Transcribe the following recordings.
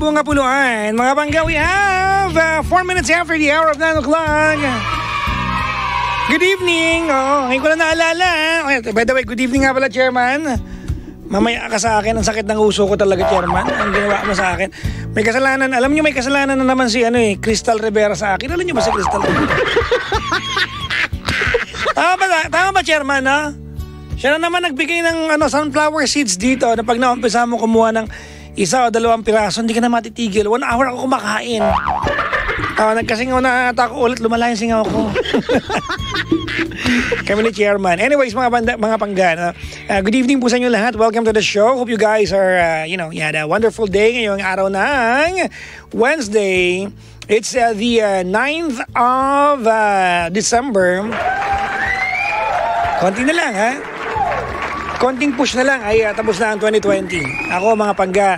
oray sa bunga puluan, mga bangga, we have 4 minutes after the hour of 9 o'clock. Good evening! Oh, ngayon ko lang naalala. Okay, by the way, good evening nga pala, Chairman. Mamaya ka sa akin, ang sakit ng uso ko talaga, Chairman. Ang ginawa mo sa akin. May kasalanan, alam niyo may kasalanan na naman si ano eh, Crystal Rivera sa akin. Alam niyo ba si Crystal Rivera? tama ba, tama ba, Chairman, ha? Siya na naman nagbigay ng ano, sunflower seeds dito na pag naumpisa mo kumuha ng isa o dalawang piraso, hindi ka na matitigil. One hour ako kumakain. Uh, nagkasingaw na ata ako ulit, lumala singaw ko. Kami ni Chairman. Anyways, mga, banda, mga panggan, uh, good evening po sa inyo lahat. Welcome to the show. Hope you guys are, uh, you know, you had a wonderful day ngayong araw ng Wednesday. It's uh, the uh, 9th of uh, December. Konti na lang, ha? Konting push na lang ay uh, tapos na ang 2020. Ako mga pangga,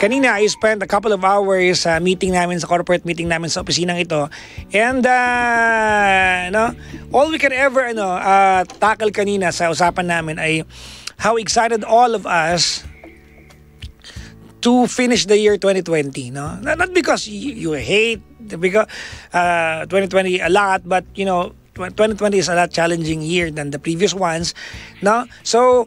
kanina I spent a couple of hours sa uh, meeting namin sa corporate meeting namin sa opisinang ito. And uh, no, all we can ever ano, uh, tackle kanina sa usapan namin ay how excited all of us to finish the year 2020 no not, not because you, you hate because uh, 2020 a lot but you know 2020 is a lot challenging year than the previous ones. No? So,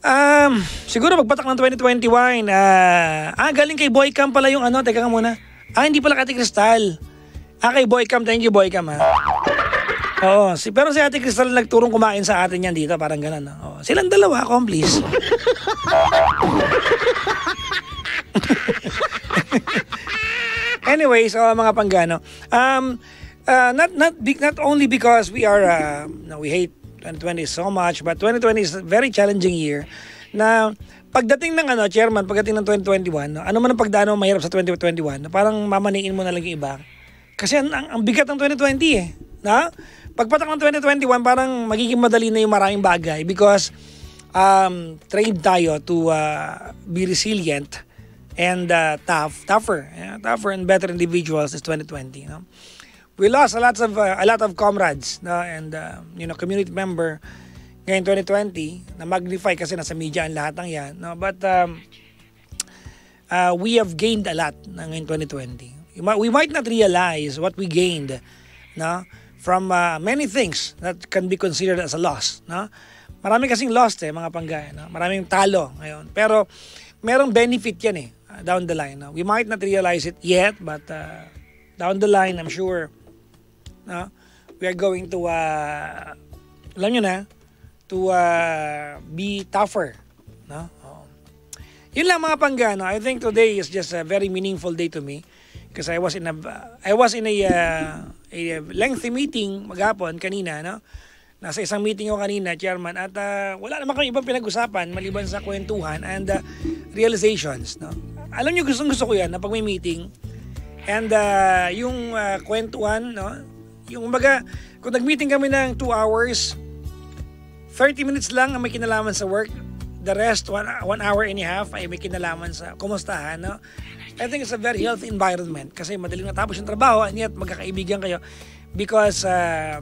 um, siguro magpatak ng 2021. Uh, ah, galing kay Boycam pala yung ano. Teka nga muna. Ah, hindi pala kay Crystal. Ah, kay Boycam. Thank you, Boycam, ha. Oo, si, pero si Ate Crystal nagturong kumain sa atin yan dito, parang ganun. No? Oo, silang dalawa, accomplice. Anyways, oh, mga panggano. Um, uh, not not not only because we are uh, no, we hate 2020 so much, but 2020 is a very challenging year. Na pagdating ng ano, chairman, pagdating ng 2021, no, ano man ang pagdano mahirap sa 2021, no, parang mamaniin mo na lang yung iba. Kasi ang, ang, ang bigat ng 2020 eh. Na? Pagpatak ng 2021, parang magiging madali na yung maraming bagay because um, trained tayo to uh, be resilient and uh, tough, tougher, yeah, tougher and better individuals is 2020. No? We lost a lot of uh, a lot of comrades no? And uh, you know community member ngayon 2020 na magnify kasi nasa media ang lahat ng yan no? But um, uh, we have gained a lot na ngayon 2020 we might not realize what we gained no? From uh, many things that can be considered as a loss no? Marami kasing lost eh mga panggaya no? Maraming talo ngayon. Pero merong benefit yan eh down the line no? we might not realize it yet but uh, down the line I'm sure no? we are going to, uh, alam nyo na, to uh, be tougher. No? Oh. Yun lang mga panggano. I think today is just a very meaningful day to me because I was in a I was in a uh, a lengthy meeting maghapon kanina no nasa isang meeting ko kanina chairman at uh, wala naman kami ibang pinag-usapan maliban sa kwentuhan and uh, realizations no alam niyo gustong gusto ko yan na pag may meeting and uh, yung uh, kwentuhan no yung umaga, kung nag-meeting kami ng 2 hours, 30 minutes lang ang may kinalaman sa work. The rest, 1 one, hour and a half ay may kinalaman sa kumustahan. No? I think it's a very healthy environment kasi madaling natapos yung trabaho and yet magkakaibigan kayo because uh,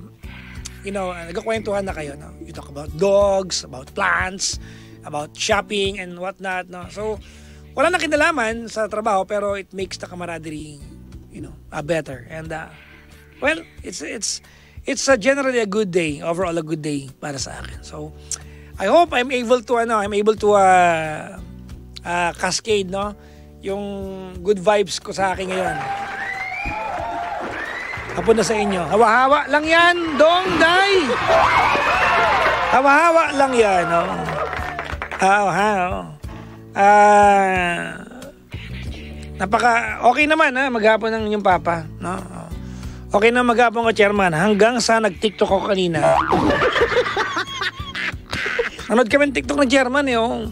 you know, uh, nagkakwentuhan na kayo. No? You talk about dogs, about plants, about shopping and whatnot. No? So, wala na kinalaman sa trabaho pero it makes the camaraderie, you know, uh, better. And uh, Well, it's it's it's a generally a good day, overall a good day para sa akin. So, I hope I'm able to ano, I'm able to uh, uh, cascade no yung good vibes ko sa akin ngayon. Hapon na sa inyo. Hawa-hawa lang yan, dong day. Hawa-hawa lang yan, no. Ah, oh, oh. Ah, napaka okay naman ha, maghapon ng inyong papa, no. Okay na magapang ko, chairman. Hanggang sa nag-tiktok ako kanina. Nanood kami ng tiktok ng chairman eh. Oh.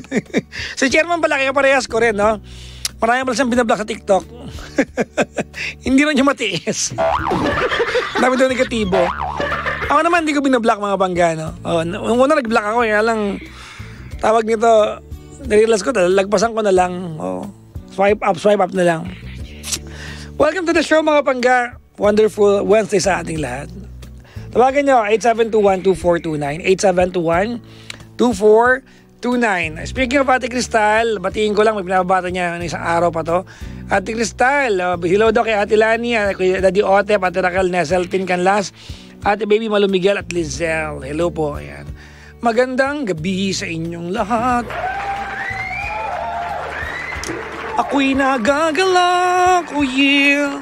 si chairman pala kayo parehas ko rin, no? Marami pala siyang binablock sa TikTok. hindi rin niya matiis. Dami daw negatibo. Ako naman, hindi ko binablock mga bangga, no? Oh, nung una nag-block ako, kaya lang, tawag nito, narealize ko, lagpasan ko na lang. Oh, swipe up, swipe up na lang. Welcome to the show mga pangga. Wonderful Wednesday sa ating lahat. Tawagan nyo, 8721-2429. 8721-2429. Speaking of Ate Cristal, batiin ko lang, may pinababata niya ng isang araw pa to. Ate Cristal, uh, hello daw kay Ate Lani, kay Daddy Ote, Ate Raquel Neseltin Canlas, Ate Baby Malu Miguel at Lizelle. Hello po, ayan. Magandang gabi sa inyong lahat. Ako'y nagagalak, oh yeah.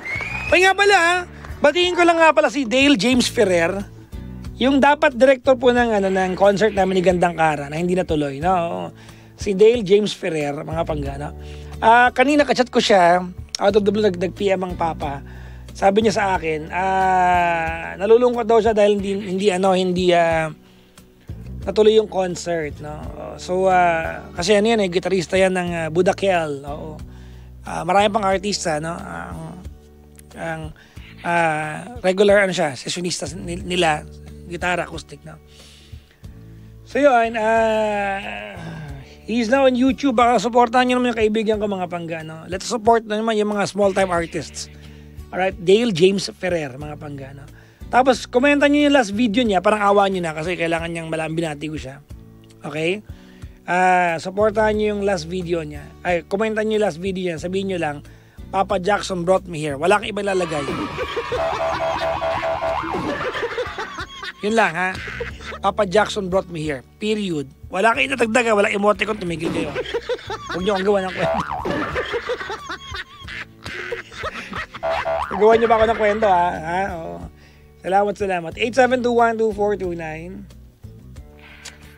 Ay nga pala, Batiin ko lang nga pala si Dale James Ferrer, yung dapat director po ng ano ng concert namin ni Gandang Kara na hindi natuloy, no. Si Dale James Ferrer, mga panggana. Uh, kanina kachat ko siya, out of the blue nag, PM ang papa. Sabi niya sa akin, uh, nalulungkot daw siya dahil hindi hindi ano, hindi uh, natuloy yung concert, no. So uh, kasi ano yan eh, gitarista yan ng uh, Budakel, oo. Uh, marami pang artista, no. Ang ang uh, regular ano siya, sessionista nila, gitara, acoustic na. So yun, uh, he's now on YouTube. Baka supportahan nyo naman yung kaibigan ko mga pangga. No? Let's support na naman yung mga small time artists. Alright, Dale James Ferrer, mga pangga. No? Tapos, komentan nyo yung last video niya, parang awa nyo na kasi kailangan niyang malam binati ko siya. Okay? Uh, supportahan nyo yung last video niya. Ay, komentan nyo yung last video niya. Sabihin nyo lang, Papa Jackson brought me here. Wala kang iba lalagay. Yun lang ha. Papa Jackson brought me here. Period. Wala kang itatagdaga, wala emoticon, tumigil kayo. Huwag niyo akong gawa ng kwento. Gawa niyo ba ako ng kwento ha? ha? Oo. Salamat, salamat. 8721-2429.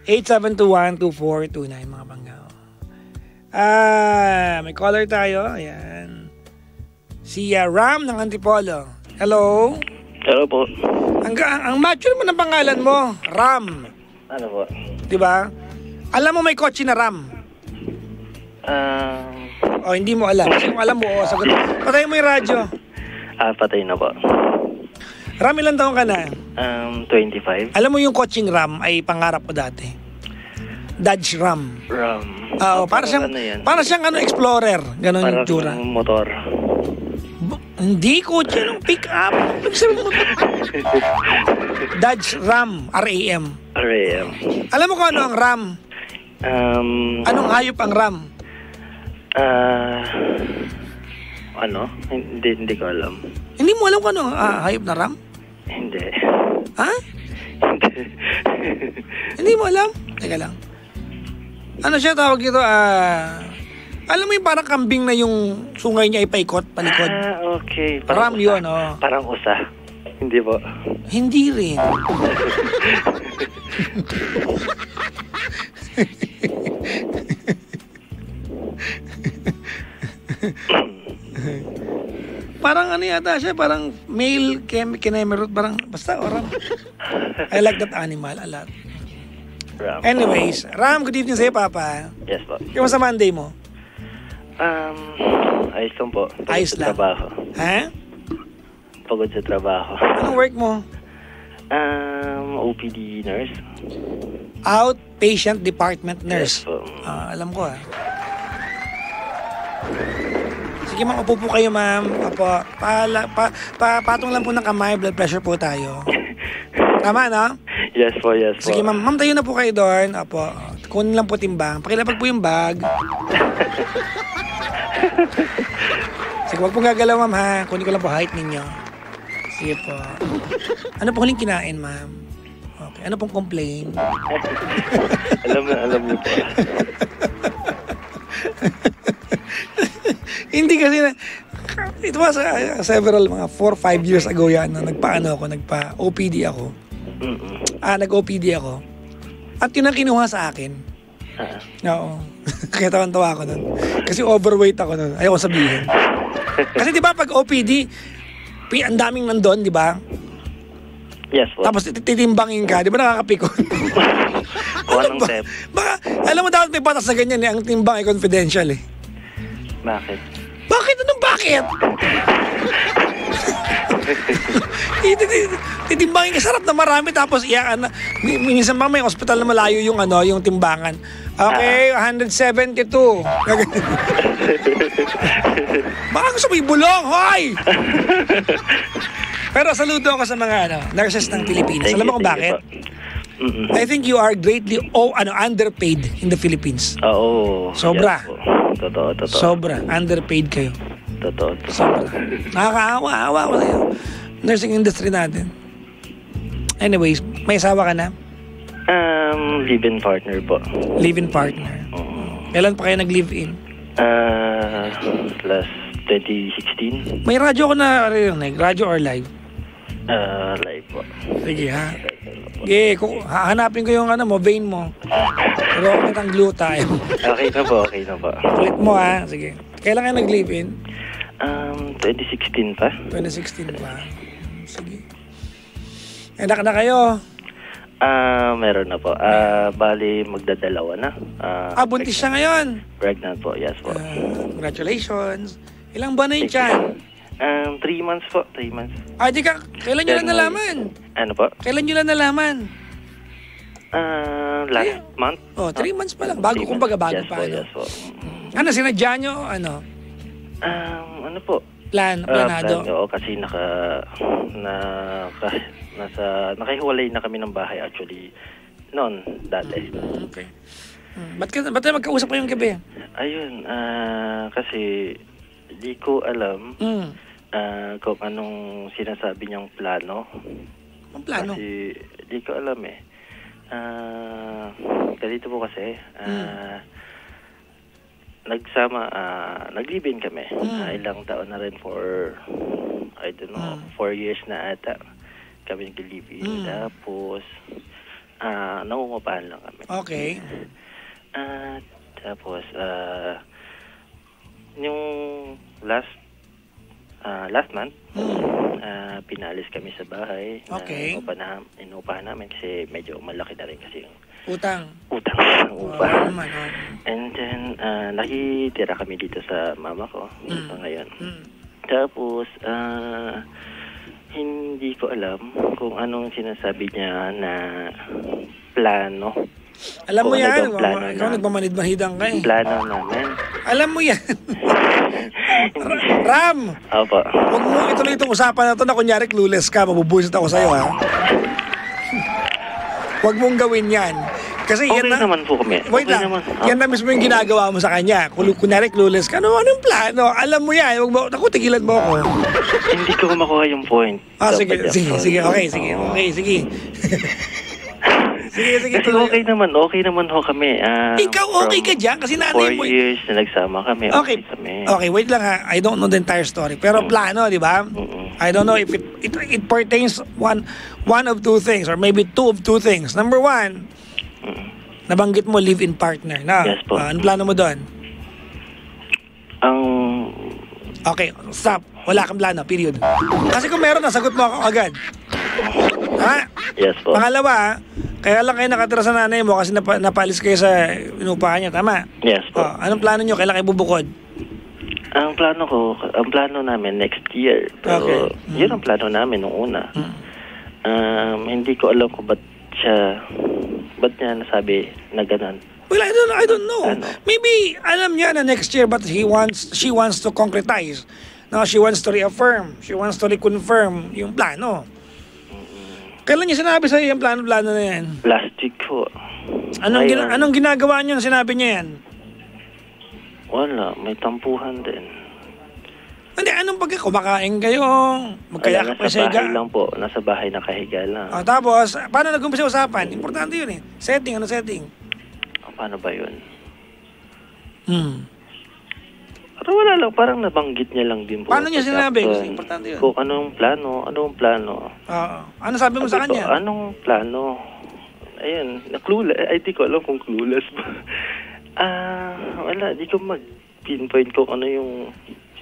8721-2429 mga bangga. Ah, may caller tayo. Ayan. Si uh, Ram ng Antipolo. Hello? Hello po. Ang, ang, ang macho naman ang pangalan mo, Ram. Ano po? Di ba? Alam mo may kotse na Ram? Ah... Uh... O, hindi mo alam. Kung alam mo, o, sagot. Patay mo yung radyo. Ah, patay na po. Ram, ilang taong ka na? Um, 25. Alam mo yung coaching Ram ay pangarap ko dati. Dodge Ram. Ram. Oo, para siyang, ano yan? para siyang ano, explorer. Ganon yung tsura. motor. Hindi ko dyan ang pick up. Dodge Ram, R-A-M. R-A-M. Alam mo kung ano ang Ram? Um, Anong hayop ang Ram? Ah... Uh, ano? Hindi, hindi ko alam. Hindi mo alam kung ano uh, hayop na Ram? Hindi. Ha? Hindi. hindi mo alam? Teka lang. Ano siya tawag ito? Ah... Uh, alam mo yung parang kambing na yung sungay niya ipaikot palikod? Ah, okay. Parang Ram yun, oh. Parang usa. Hindi po. Hindi rin. parang ano yata siya, parang male chem kinemerot, parang basta oram. I like that animal a lot. Ram. Anyways, Ram, good evening sa'yo, Papa. Yes po. Kamusta Monday mo? Um, ayos lang po. Pagod ayos sa lang. trabaho. Ha? Pagod sa trabaho. Anong work mo? Um, OPD nurse. Outpatient Department Nurse. Yes po. Ah, alam ko ah. Sige ma'am, upo po kayo ma'am. Opo, pala, pa, pa, patong lang po ng kamay, blood pressure po tayo. Tama, no? Yes po, yes po. Sige ma'am, ma'am tayo na po kayo doon. Opo, kunin lang po timbang. Pakilapag po yung bag. Sige, wag pong gagalaw ma'am ha. Kunin ko lang po height ninyo. Sige po. Ano po huling kinain ma'am? Okay. Ano pong complain? alam na, alam niyo po. Hindi kasi na, it was uh, several mga 4-5 years ago yan na nagpaano ako, nagpa-OPD ako. Ah, nag-OPD ako. At yun ang kinuha sa akin. Ah. Oo. Kaya tawan-tawa ako nun. Kasi overweight ako nun. Ayaw ko sabihin. Kasi di ba pag OPD, ang daming nandun, di ba? Yes po. Tapos titimbangin ka, di ba nakakapikon? Anong ba? step. Baka, alam mo dapat may batas na ganyan eh, ang timbang ay confidential eh. Bakit? Bakit? Titimbangin ka sarap na marami tapos iyakan na. Mi- Minsan pa may hospital na malayo yung ano, yung timbangan. Okay, 172. Baka gusto mo ibulong, hoy! Pero saludo ako sa mga ano, nurses ng Pilipinas. Thank Alam mo kung bakit? I think you are greatly oh, ano, underpaid in the Philippines. Oo. Sobra. Yes. Totoo, totoo. Sobra, underpaid kayo. Totoo. Sobra. Nakakaawa-awa ko sa'yo. Nursing industry natin. Anyways, may asawa ka na? Um, live-in partner po. Live-in partner. Kailan pa kayo nag-live-in? Uh, last 2016. May radyo ko na narinig. Radyo or live? Uh, live po. Sige ha. Sige, ku- hahanapin ko yung ano mo, vein mo. Pero ako ng glutathione. Okay na po, okay na po. Kulit mo ha. Sige. Kailan kayo nag-live-in? Um, 2016 pa? 2016 pa. Sige. Anak na kayo. Ah, meron na po. Ah, bali magdadalawa na. Ah, Ah, buntis siya ngayon. Pregnant po, yes po. Ah, congratulations. Ilang buwan na yun dyan? Um, three months po, three months. Ah, di ka, kailan nyo lang January. nalaman? Ano po? Kailan nyo lang nalaman? Ah, last month? Oh, three months pa lang. Bago, Three kumbaga, bago yes pa. Po, ano? yes po. Ano, sinadya nyo, ano, Um, ano po? plan, Ah, planado? plan, oo, kasi naka, na, ka, nasa, nakahiwalay na kami ng bahay actually noon, dati. Okay. Hmm. Ba't, ka, ba't tayo magkausap kayong gabi? Ayun, ah, kasi di ko alam Hmm. ah, kung anong sinasabi niyang plano. Ang plano? Kasi di ko alam eh. Ah, ganito po kasi, ah, nagsama, ah, nag-live-in kami. Mm. Ah, ilang taon na rin for, I don't know, Mm. four years na ata kami Mm. nag-live-in. Tapos, ah, nangungupahan lang kami. Okay. Ah, tapos, ah, yung last, ah, last month, Hmm. ah, pinalis kami sa bahay. Okay. na, inupahan namin kasi medyo malaki na rin kasi yung Utang. utang ng Oh, upa. naman, oh. And then, ah, nakitira kami dito sa mama ko Mm. sa ngayon. Hmm. Tapos, ah, hindi ko alam kung anong sinasabi niya na plano. Alam mo Kung ano yan, daw plano ikaw na- nagmamanid-mahidang ka eh. Plano namin. Alam mo yan. Ram, Opo. huwag mo ituloy itong usapan na to na kunyari clueless ka, mabubusit ako sa'yo ha. Huwag mong gawin yan. Kasi Okay yan na, naman po kami. Wait okay lang. naman. Yan na mismo yung ginagawa mo sa kanya. Kung kunyari clueless ka, ano, anong plano? Alam mo yan. Huwag mo, naku, tigilan mo ako. Hindi ko makuha yung point. Ah, Dapat sige, sige, sige. Okay, sige. Okay, sige. sige, sige. Kasi tuloy. okay naman, okay naman ho kami. Ah, Ikaw okay ka dyan kasi nanay Four mo. years na nagsama kami, Okay. okay, kami. Okay, wait lang ha. I don't know the entire story. Pero plano, di ba? Mm-mm. I don't know if it, it it pertains one one of two things or maybe two of two things. Number one, Mm-mm. nabanggit mo live-in partner. Na, Yes po. Ah, ano plano mo doon? Ang Okay, stop. Wala kang plano, period. Kasi kung meron, nasagot mo ako agad. Ha? yes po. Pangalawa, kaya lang kayo nakatira sa nanay mo kasi napa, napalis kayo sa inupahan niya, tama? Yes po. Oh, anong plano nyo? Kailan kayo bubukod? Ang plano ko, ang plano namin next year. Pero Okay. yun ang plano namin nung una. Mm. Um, hindi ko alam kung ba't siya, ba't niya nasabi na ganun. Well, I don't, I don't know. Ano? Maybe alam niya na next year but he wants, she wants to concretize. No, she wants to reaffirm. She wants to reconfirm yung plano. Kailan niya sinabi sa yung plano-plano na yan? Last week ko. Anong, gina- anong ginagawa niyo na sinabi niya yan? Wala, may tampuhan din. Hindi, anong pagka kumakain kayo? Wala, pa nasa sa bahay higa? lang po. Nasa bahay nakahiga lang. Ah, tapos, paano nag-umpisa usapan? Importante yun eh. Setting, ano setting? Ah, Paano ba yun? Hmm. Pero wala lang, parang nabanggit niya lang din po. Paano niya sinabi? Kasi importante yun. Kung anong plano, anong plano. Oo. ano sabi mo sa Sabi ko, kanya? anong plano? Ayun, na clueless. Ay, di ko alam kung clueless ba. Ah, wala, di ko mag-pinpoint kung ano yung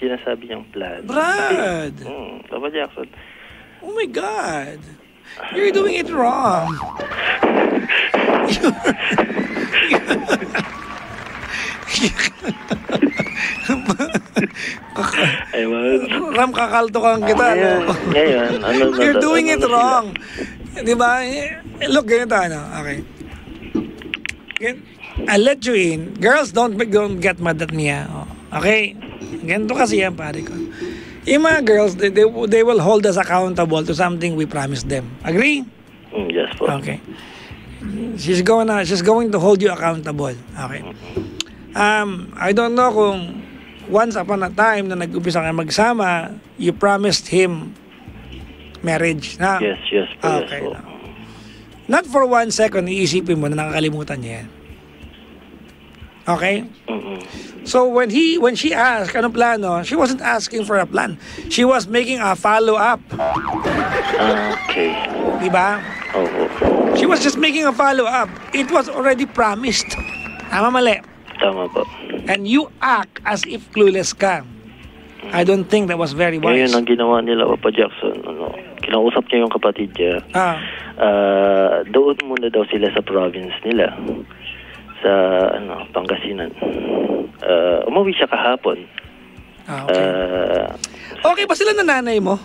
sinasabi niyang plan. Brad! Hmm, Papa Jackson. Oh my God! You're doing it wrong. Ram, kakaltokan kita. Ngayon, no? ngayon, ano You're doing ano it wrong. Di ba? Eh, Look, ganito, ano, okay. I'll let you in. Girls, don't, don't get mad at me, ah. Oh, Okay? Ganito kasi yan, pare ko. Yung mga girls, they, they, they will hold us accountable to something we promised them. Agree? Mm, yes po. Okay. She's going to, she's going to hold you accountable. Okay. Um, I don't know kung once upon a time na nag-umpisa kayo magsama, you promised him marriage. Na, Yes, yes po, Ah, yes okay. po. Not for one second, iisipin mo na nakakalimutan niya yan. Okay? So when he when she asked ano plano, she wasn't asking for a plan. She was making a follow-up. Okay. Di ba? Oo. She was just making a follow-up. It was already promised. Tama mali. Tama po. And you act as if clueless ka. I don't think that was very wise. Ngayon, ang ginawa nila, Papa Jackson, ano, kinausap niya yung kapatid niya. Ah, Ah, doon muna daw sila sa province nila. Sa, ano, Pangasinan. Ah, umuwi siya kahapon. ah, okay. Ah, Okay ba sila na nanay mo?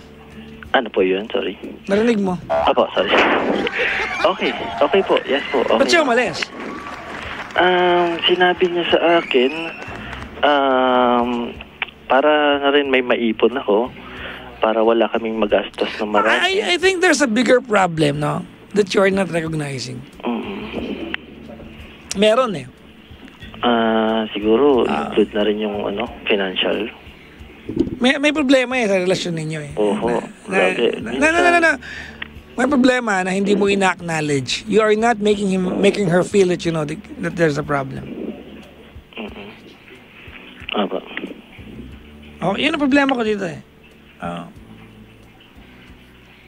ano po yun? Sorry. Narinig mo? Apo, sorry. okay. Okay po. Yes po. Okay. Ba't siya umalis? Um, sinabi niya sa akin, um, para na rin may maipon ako, para wala kaming magastos ng marami. I, I think there's a bigger problem, no? That you are not recognizing. Mm. Meron eh. Ah, siguro, Ah. include na rin yung ano, financial. May, may problema eh sa relasyon ninyo eh. Oho, Na, grabe. na, na, na, na, na. May problema na hindi mo ina-acknowledge. You are not making him, making her feel that you know that, that there's a problem. Mm-mm. Apo. Oh, yun ang problema ko dito eh. Oh.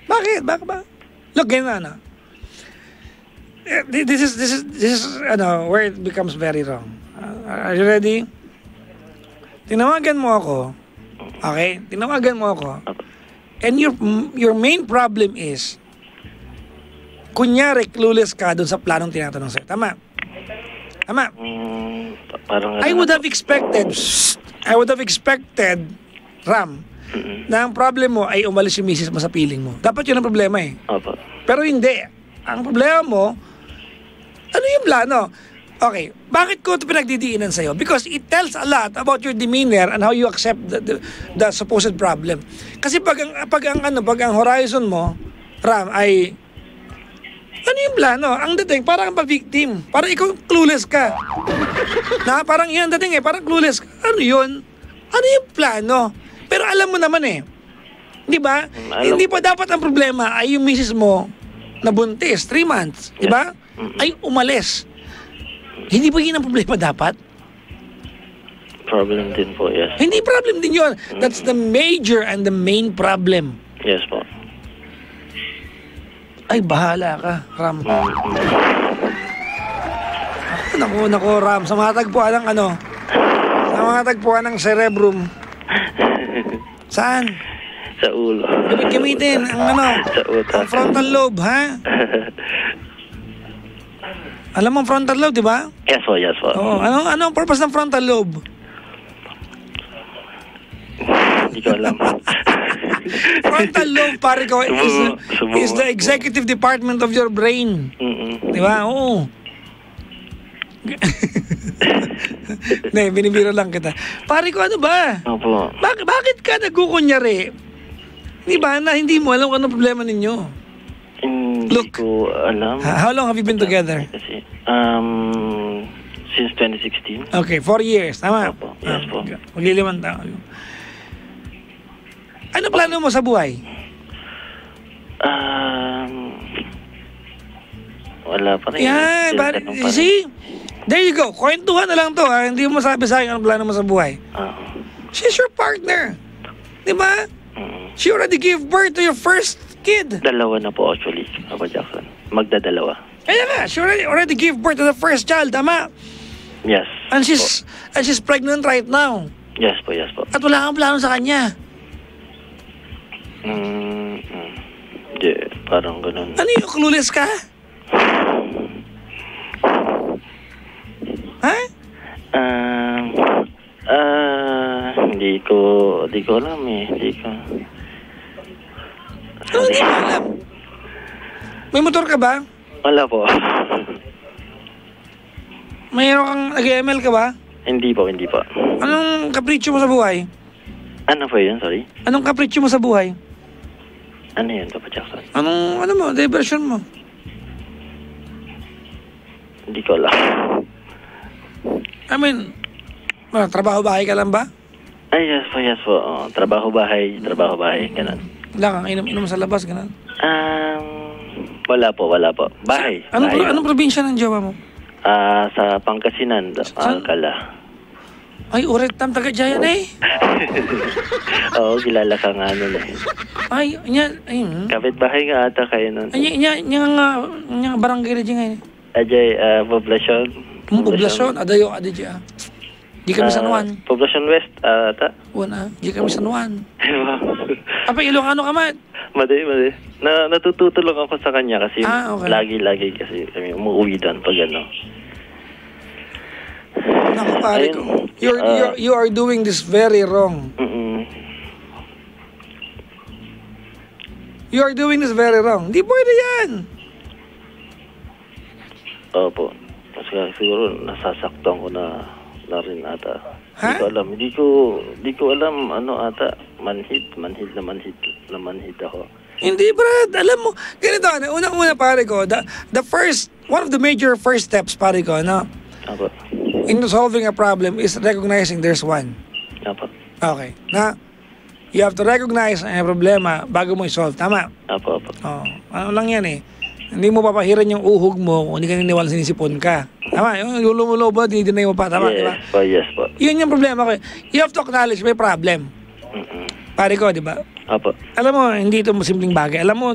Bakit? Bakit ba? Look, ganyan ano. Eh, thi- This is, this is, this is, ano, where it becomes very wrong. Uh, are you ready? Tinawagan mo ako. Okay? Tinawagan mo ako. And your your main problem is, kunyari, clueless ka dun sa planong tinatanong sa'yo. Tama? Tama? Mm, pa- parang I ano would na have expected, I would have expected, Ram, po. Mm-mm. na ang problem mo ay umalis yung misis mo sa piling mo. Dapat yun ang problema eh. Apo. Pero hindi. Ang problema mo, ano yung plano? Okay, bakit ko ito pinagdidiinan sa'yo? Because it tells a lot about your demeanor and how you accept the, the, the supposed problem. Kasi pag ang, pag ang, ano, pag ang horizon mo, Ram, ay ano yung plano? Ang dating, parang kang pa-victim. Parang ikaw clueless ka. na parang yan dating eh, parang clueless ka. Ano yun? Ano yung plano? Pero alam mo naman eh. Di ba? alam Hindi pa dapat ang problema ay yung misis mo na buntis, three months. Di ba? Mm-mm. Ay umalis. Hindi ba yun ang problema dapat? Problem din po, yes. Hindi problem din yun. That's the major and the main problem. Yes po. Ay, bahala ka, Ram. Naku, naku, Ram. Sa mga tagpuan ng ano? Sa mga tagpuan ng cerebrum. Saan? Sa ulo. Gamit gamitin ang ano? Sa utak. Ang frontal lobe, ha? Alam mo ang frontal lobe, di ba? yes po, yes po. Oo. Ano, ano ang purpose ng frontal lobe? Hindi ko alam. Frontal lobe, pare ko, is, is the executive department of your brain. Mm-mm. Di ba? Oo. Hindi, binibiro lang kita. Pare ko, ano ba? Opo. Bak- bakit ka nagkukunyari? Di ba na hindi mo alam kung ano problema ninyo? Hindi Look. ko alam. How long have you been together? Kasi, um, since 2016. Okay, four years. Tama? Opo, yes po. Ah, Maglilimang taon. Ano plano mo sa buhay? Um, wala pa rin. Yan, tanong pa rin. see? There you go. Kwentuhan na lang to. Ha? Hindi mo sabi sa akin ano plano mo sa buhay. Ah, She's your partner. Di ba? mm. She already gave birth to your first kid. Dalawa na po actually, Papa Jackson. Magdadalawa. Kaya nga, she already, already gave birth to the first child. Tama? Yes. And she's, and she's pregnant right now. Yes po, yes po. At wala kang plano sa kanya. Mm, mm. Hindi, parang ganun. Ano yung clueless ka? Ha? Um, ah, hindi Di ko, di ko alam eh. Di ko. Ano hindi mo alam? May motor ka ba? Wala po. Mayroon kang nag-ML ka ba? hindi po, hindi po. Anong kapritsyo mo sa buhay? Ano po yun? Sorry. Anong kapritsyo mo sa buhay? Ano yun, Papa Jackson? Anong, ano mo, diversion mo? Hindi ko alam. I mean, ah, trabaho bahay ka lang ba? Ay, yes po, yes po. Oh, trabaho bahay, trabaho bahay, ganun. Wala kang inom-inom sa labas, ganun. Um, wala po, wala po. Bahay. Anong, bahay pro- anong probinsya ng jowa mo? Ah, sa Pangasinan, Saan? Alcala. Ay, uret tam taga Jayan eh. Oo, kilala ka nga nun eh. Ay, nya, ay, hmm. Kapit bahay nga ata kayo nun. Ay, nya, nya, nga, nya, barangay na dyan ngayon. Ajay, ah, poblasyon. Ang poblasyon, adayo, adi dyan. Di kami San Juan. Ah, poblasyon West, ah, ata. Una, di kami San Juan. Apa, Ilocano ka man? mali, mali. Na, natututo lang ako sa kanya kasi Ah, okay. lagi-lagi kasi kami umuwi doon pag ano. Naku, pare ko. You're, Ah. you're, you are doing this very wrong. Mm-mm. You are doing this very wrong. Di pwede yan. Opo. Kasi siguro nasasaktan ko na na rin ata. Ha? Hindi ko alam. Hindi ko, hindi ko alam ano ata. Manhid, manhid na manhid, na manhid ako. Hindi, Brad. Alam mo, ganito, ano, unang-una, pare ko, the, the first, one of the major first steps, pare ko, no, Opo. In solving a problem is recognizing there's one. Opo. Okay. Na, you have to recognize ang problema bago mo i-solve. Tama? Opo, opo. Oh, ano lang yan eh. Hindi mo papahiran yung uhog mo kung hindi ka niniwala sinisipon ka. Tama? Yung lumulob mo, dinideny mo pa. Tama? yes Diba? po, yes po. Yun yung problema ko. eh. You have to acknowledge may problem. Mm-mm. Pare ko, di ba? Opo. Alam mo, hindi ito simpleng bagay. Alam mo,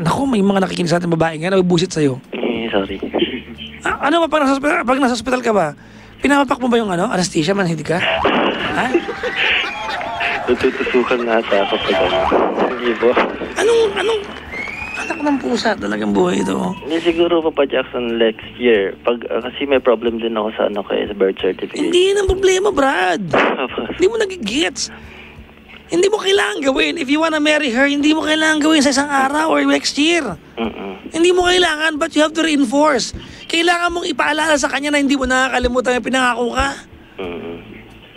naku, may mga nakikinig sa ating babae nga, nabubusit sa'yo. Eh, sorry. Ah, ano ba, pag nasa, pag nasa hospital ka ba, pinapapak mo ba yung ano, anesthesia, manhid ka? Ha? Tututusukan na ata ako pag ano. Hindi po. Anong, anong, anak ng pusa talagang buhay ito. Hindi siguro pa pa Jackson next year. Pag, ah, kasi may problem din ako sa ano kaya sa birth certificate. Hindi yun ang problema, Brad. Hindi mo nagigets. Hindi mo kailangan gawin. If you wanna marry her, hindi mo kailangan gawin sa isang araw or next year. Mm-mm. Hindi mo kailangan, but you have to reinforce. Kailangan mong ipaalala sa kanya na hindi mo nakakalimutan yung pinangako ka. Mm-mm.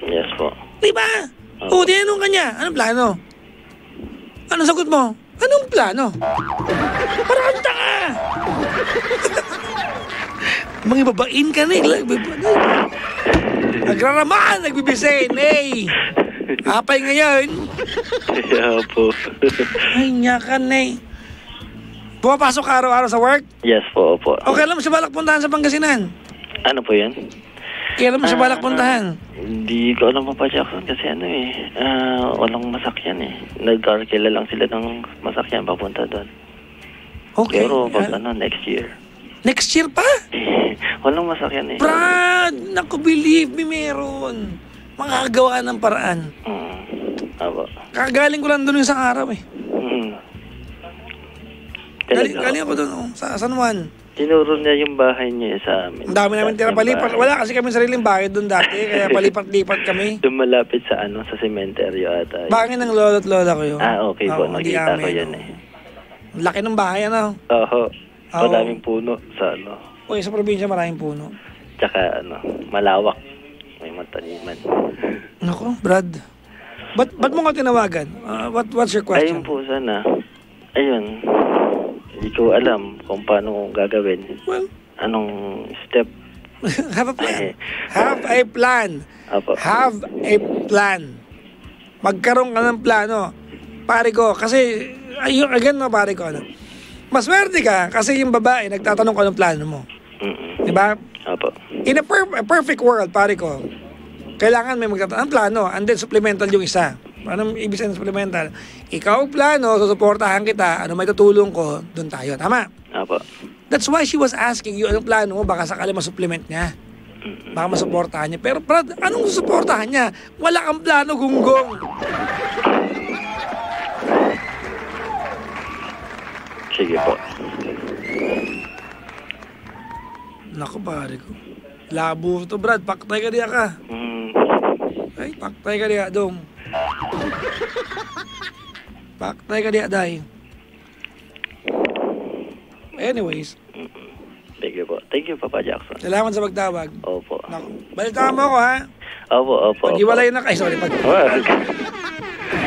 Yes po. Di ba? O, tinanong ka niya, anong plano? Anong sagot mo? Anong plano? Parang tanga! Mga babain ka na eh. Nagraraman, nagbibisen, eh. Apay ngayon. Kaya po. Ay, nyakan na eh. Pumapasok ka araw-araw sa work? yes po, opo. Okay lang mo siya balak puntahan sa Pangasinan. Ano po yan? Kailan mo siya balak puntahan? Hindi ko alam pa Jackson kasi ano eh. ah, walang masakyan eh. Nag-arkila lang sila ng masakyan papunta doon. Okay. Pero pag Ah, ano, next year. next year pa? walang masakyan eh. Brad, naku, believe me, meron. Makakagawa ng paraan. Mm. Kagaling ko lang doon isang araw eh. Mm. Galing, galing ako doon, oh, sa San Juan. Tinuro niya yung bahay niya sa amin. Ang dami namin tira palipat. Wala kasi kami sariling bahay doon dati, kaya palipat-lipat kami. Doon malapit sa ano, sa sementeryo ata. Bangin ng lolo at lola ko yun. Ah, okay po. Hindi Nakita ko yan oh. eh. Ang Laki ng bahay, ano? Oo. Madaming puno sa ano. Uy, sa probinsya maraming puno. Tsaka ano, malawak. May mataniman. Naku, Brad. Ba't, ba't mo ka tinawagan? Ah, what, what's your question? Ayun po sana. Ayun. Hindi ko alam kung paano gagawin. Well, Anong step. have a plan. Have a plan. Apo. Have a plan. Magkaroon ka ng plano. Pare ko, kasi, ayun, again no, pare ko, ano, maswerte ka kasi yung babae, nagtatanong ko ng plano mo. Mm-mm. Di ba? Apo. In a, per- a perfect world, pare ko, kailangan may magtatanong ng plano and then supplemental yung isa. Anong ibig sabihin supplemental? Ikaw plano, susuportahan kita, ano may tutulong ko, doon tayo. Tama? Apo. That's why she was asking you anong plano mo, baka sakali masupplement niya. Baka masuportahan niya. Pero Brad, anong susuportahan niya? Wala kang plano, gunggong. Sige po. Naku, pare ko. Labo to, Brad. Paktay ka niya ka. Mm. Ay, paktay ka niya, dong. paktay ka niya, day. Anyways. Thank you po. Thank you, Papa Jackson. Salamat sa pagtawag. Opo. Naku. Balitaan mo ako, ha? Opo, opo. Pag-iwalay na kayo. Sorry, pag...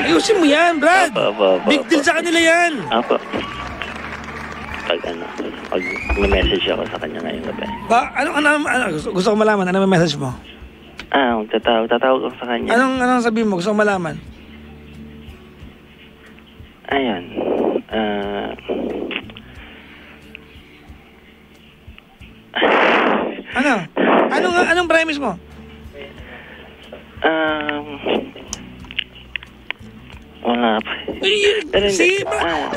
Ayusin mo yan, Brad. Opo, opo, opo. Big deal sa kanila yan. Opo. Pag ano, pag may message ako sa kanya ngayong gabi. Ba, ano, ano, ano, gusto, gusto ko malaman, ano may message mo? Ah, tatawag, tatawag ako sa kanya. Anong, anong sabihin mo? Gusto ko malaman. Ayan. Ah... Ano? Anong, anong premise mo? Um, wala pa. Pero hindi- Si, ah.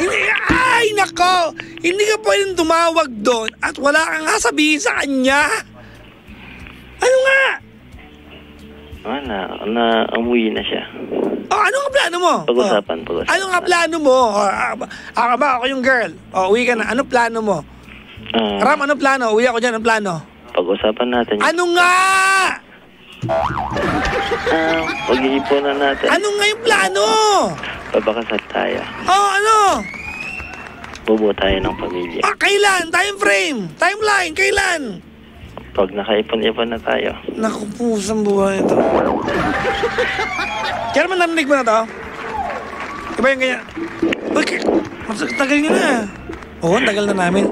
ay, nako! Hindi ka pwedeng tumawag doon at wala kang sabihin sa kanya. Ano nga? Wala. Na, umuwi na siya. Oh, ano nga plano mo? Pag-usapan, Oh. pag-usapan. Ano nga plano mo? Oh, ah, ba- ako ba, ako yung girl. Oh, uwi ka na. Ano plano mo? Ah, Ram, ano plano? Uwi ako dyan. Ano plano? pag-usapan natin. Ano nga? Ah, pag-iipunan natin. Ano nga yung plano? Pabakasal tayo. Oh, ano? Bubuo tayo ng pamilya. Ah, kailan? Time frame? Timeline? Kailan? Pag nakaipon-ipon na tayo. Naku, pusang buhay ito. Chairman, narinig mo na to? Diba yung ganyan? Bakit? Tagal nyo na. Oo, tagal na namin.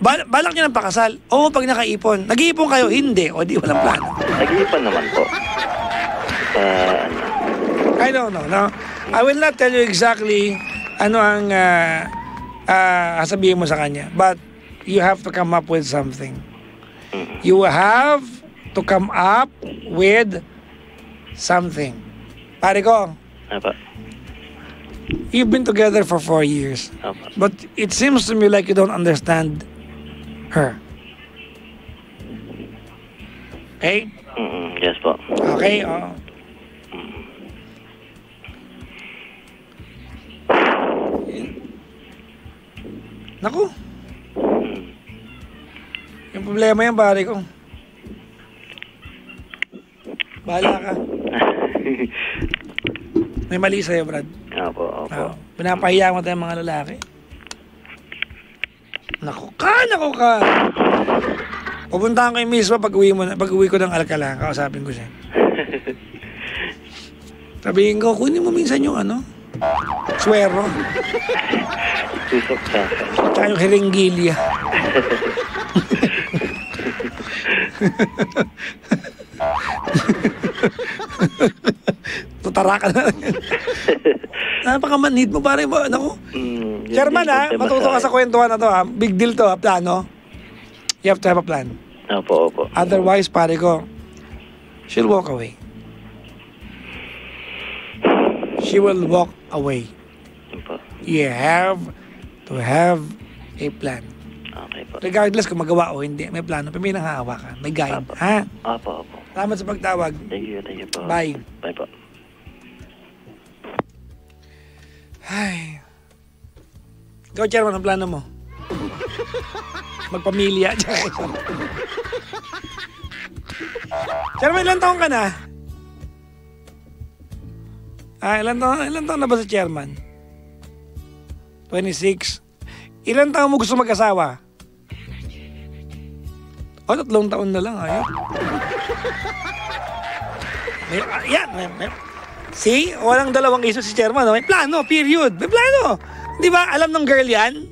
Bal balak nyo ng pakasal? Oo, pag nakaipon. Nag-iipon kayo? Hindi. O di, walang plano. Nag-iipon naman po. Ano. I don't know. No? I will not tell you exactly ano ang uh, uh, sabihin mo sa kanya. But you have to come up with something. Mm. You have to come up with something. Pare ko, Apa. you've been together for four years. Apa. But it seems to me like you don't understand her. Okay? Mm-mm. Yes po. Okay, oo. Naku. Mm. Yung problema yan, pare ko. Bahala ka. May mali sa'yo, Brad. Opo, opo. Oo. Pinapahiya mo tayong mga lalaki. Naku ka, naku ka. Pupuntahan ko yung mismo pag uwi, mo, na- pag uwi ko ng Alcala. Kausapin ko siya. Sabihin ko, kunin mo minsan yung ano, swero. Tusok sa akin. Tsaka yung hiringgilia. Tutara ka na. Napakamanhid mo pare mo. Naku. Mm, Chairman ha, problema matuto ka sa kwentuhan na to ha. Big deal to ha, plano. You have to have a plan. Opo, opo. Otherwise, pare ko, she'll walk away. She will walk away. Opo. You have to have a plan. Okay po. Regardless kung magawa o hindi, may plano. May nanghahawa ka. May guide. Apo. Ha? Opo, opo. Salamat sa pagtawag. Thank you, thank you po. Bye. Bye po. Ay. Ikaw, Chairman, ang plano mo? Magpamilya. Chairman, ilan taong ka na? Ah, ilan taon, ilan taon na ba sa chairman? 26. Ilan taon mo gusto mag-asawa? O, tatlong taon na lang, ayun. May, ah, yan, may, may, See? Walang dalawang isip si chairman. no? May plano, period. May plano. Di ba? Alam ng girl yan?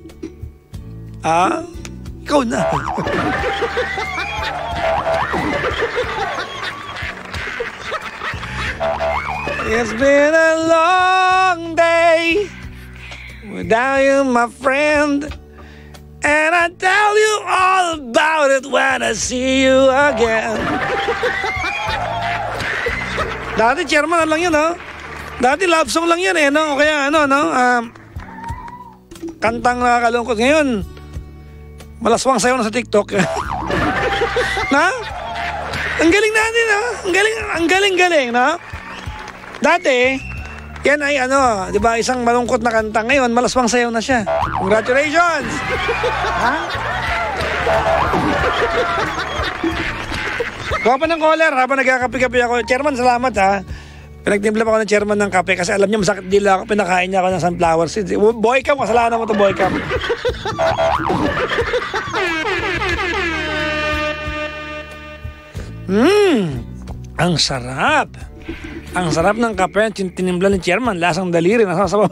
Ah? Ikaw na. It's been a long day without you, my friend. And I tell you all about it when I see you again. Dati chairman lang yun, no? Dati love song lang yan eh, no? O kaya ano, no? Um, kantang nakakalungkot. Ngayon, malaswang sayo na sa TikTok. na? Ang galing natin, no? Ang galing, ang galing-galing, no? Dati, yan ay ano, di ba, isang malungkot na kanta. Ngayon, malaswang sayo na siya. Congratulations! ha? Gawa pa ng caller habang nagkakapi-kapi ako. Chairman, salamat ha. Pinagtimpla pa ako ng chairman ng kape kasi alam niya masakit dila ako. Pinakain niya ako ng sunflower seeds. Boy cam, kasalanan mo to boy cam. Mmm, ang sarap. Ang sarap ng kape, tin tinimpla ni chairman, lasang daliri, nasasabaw.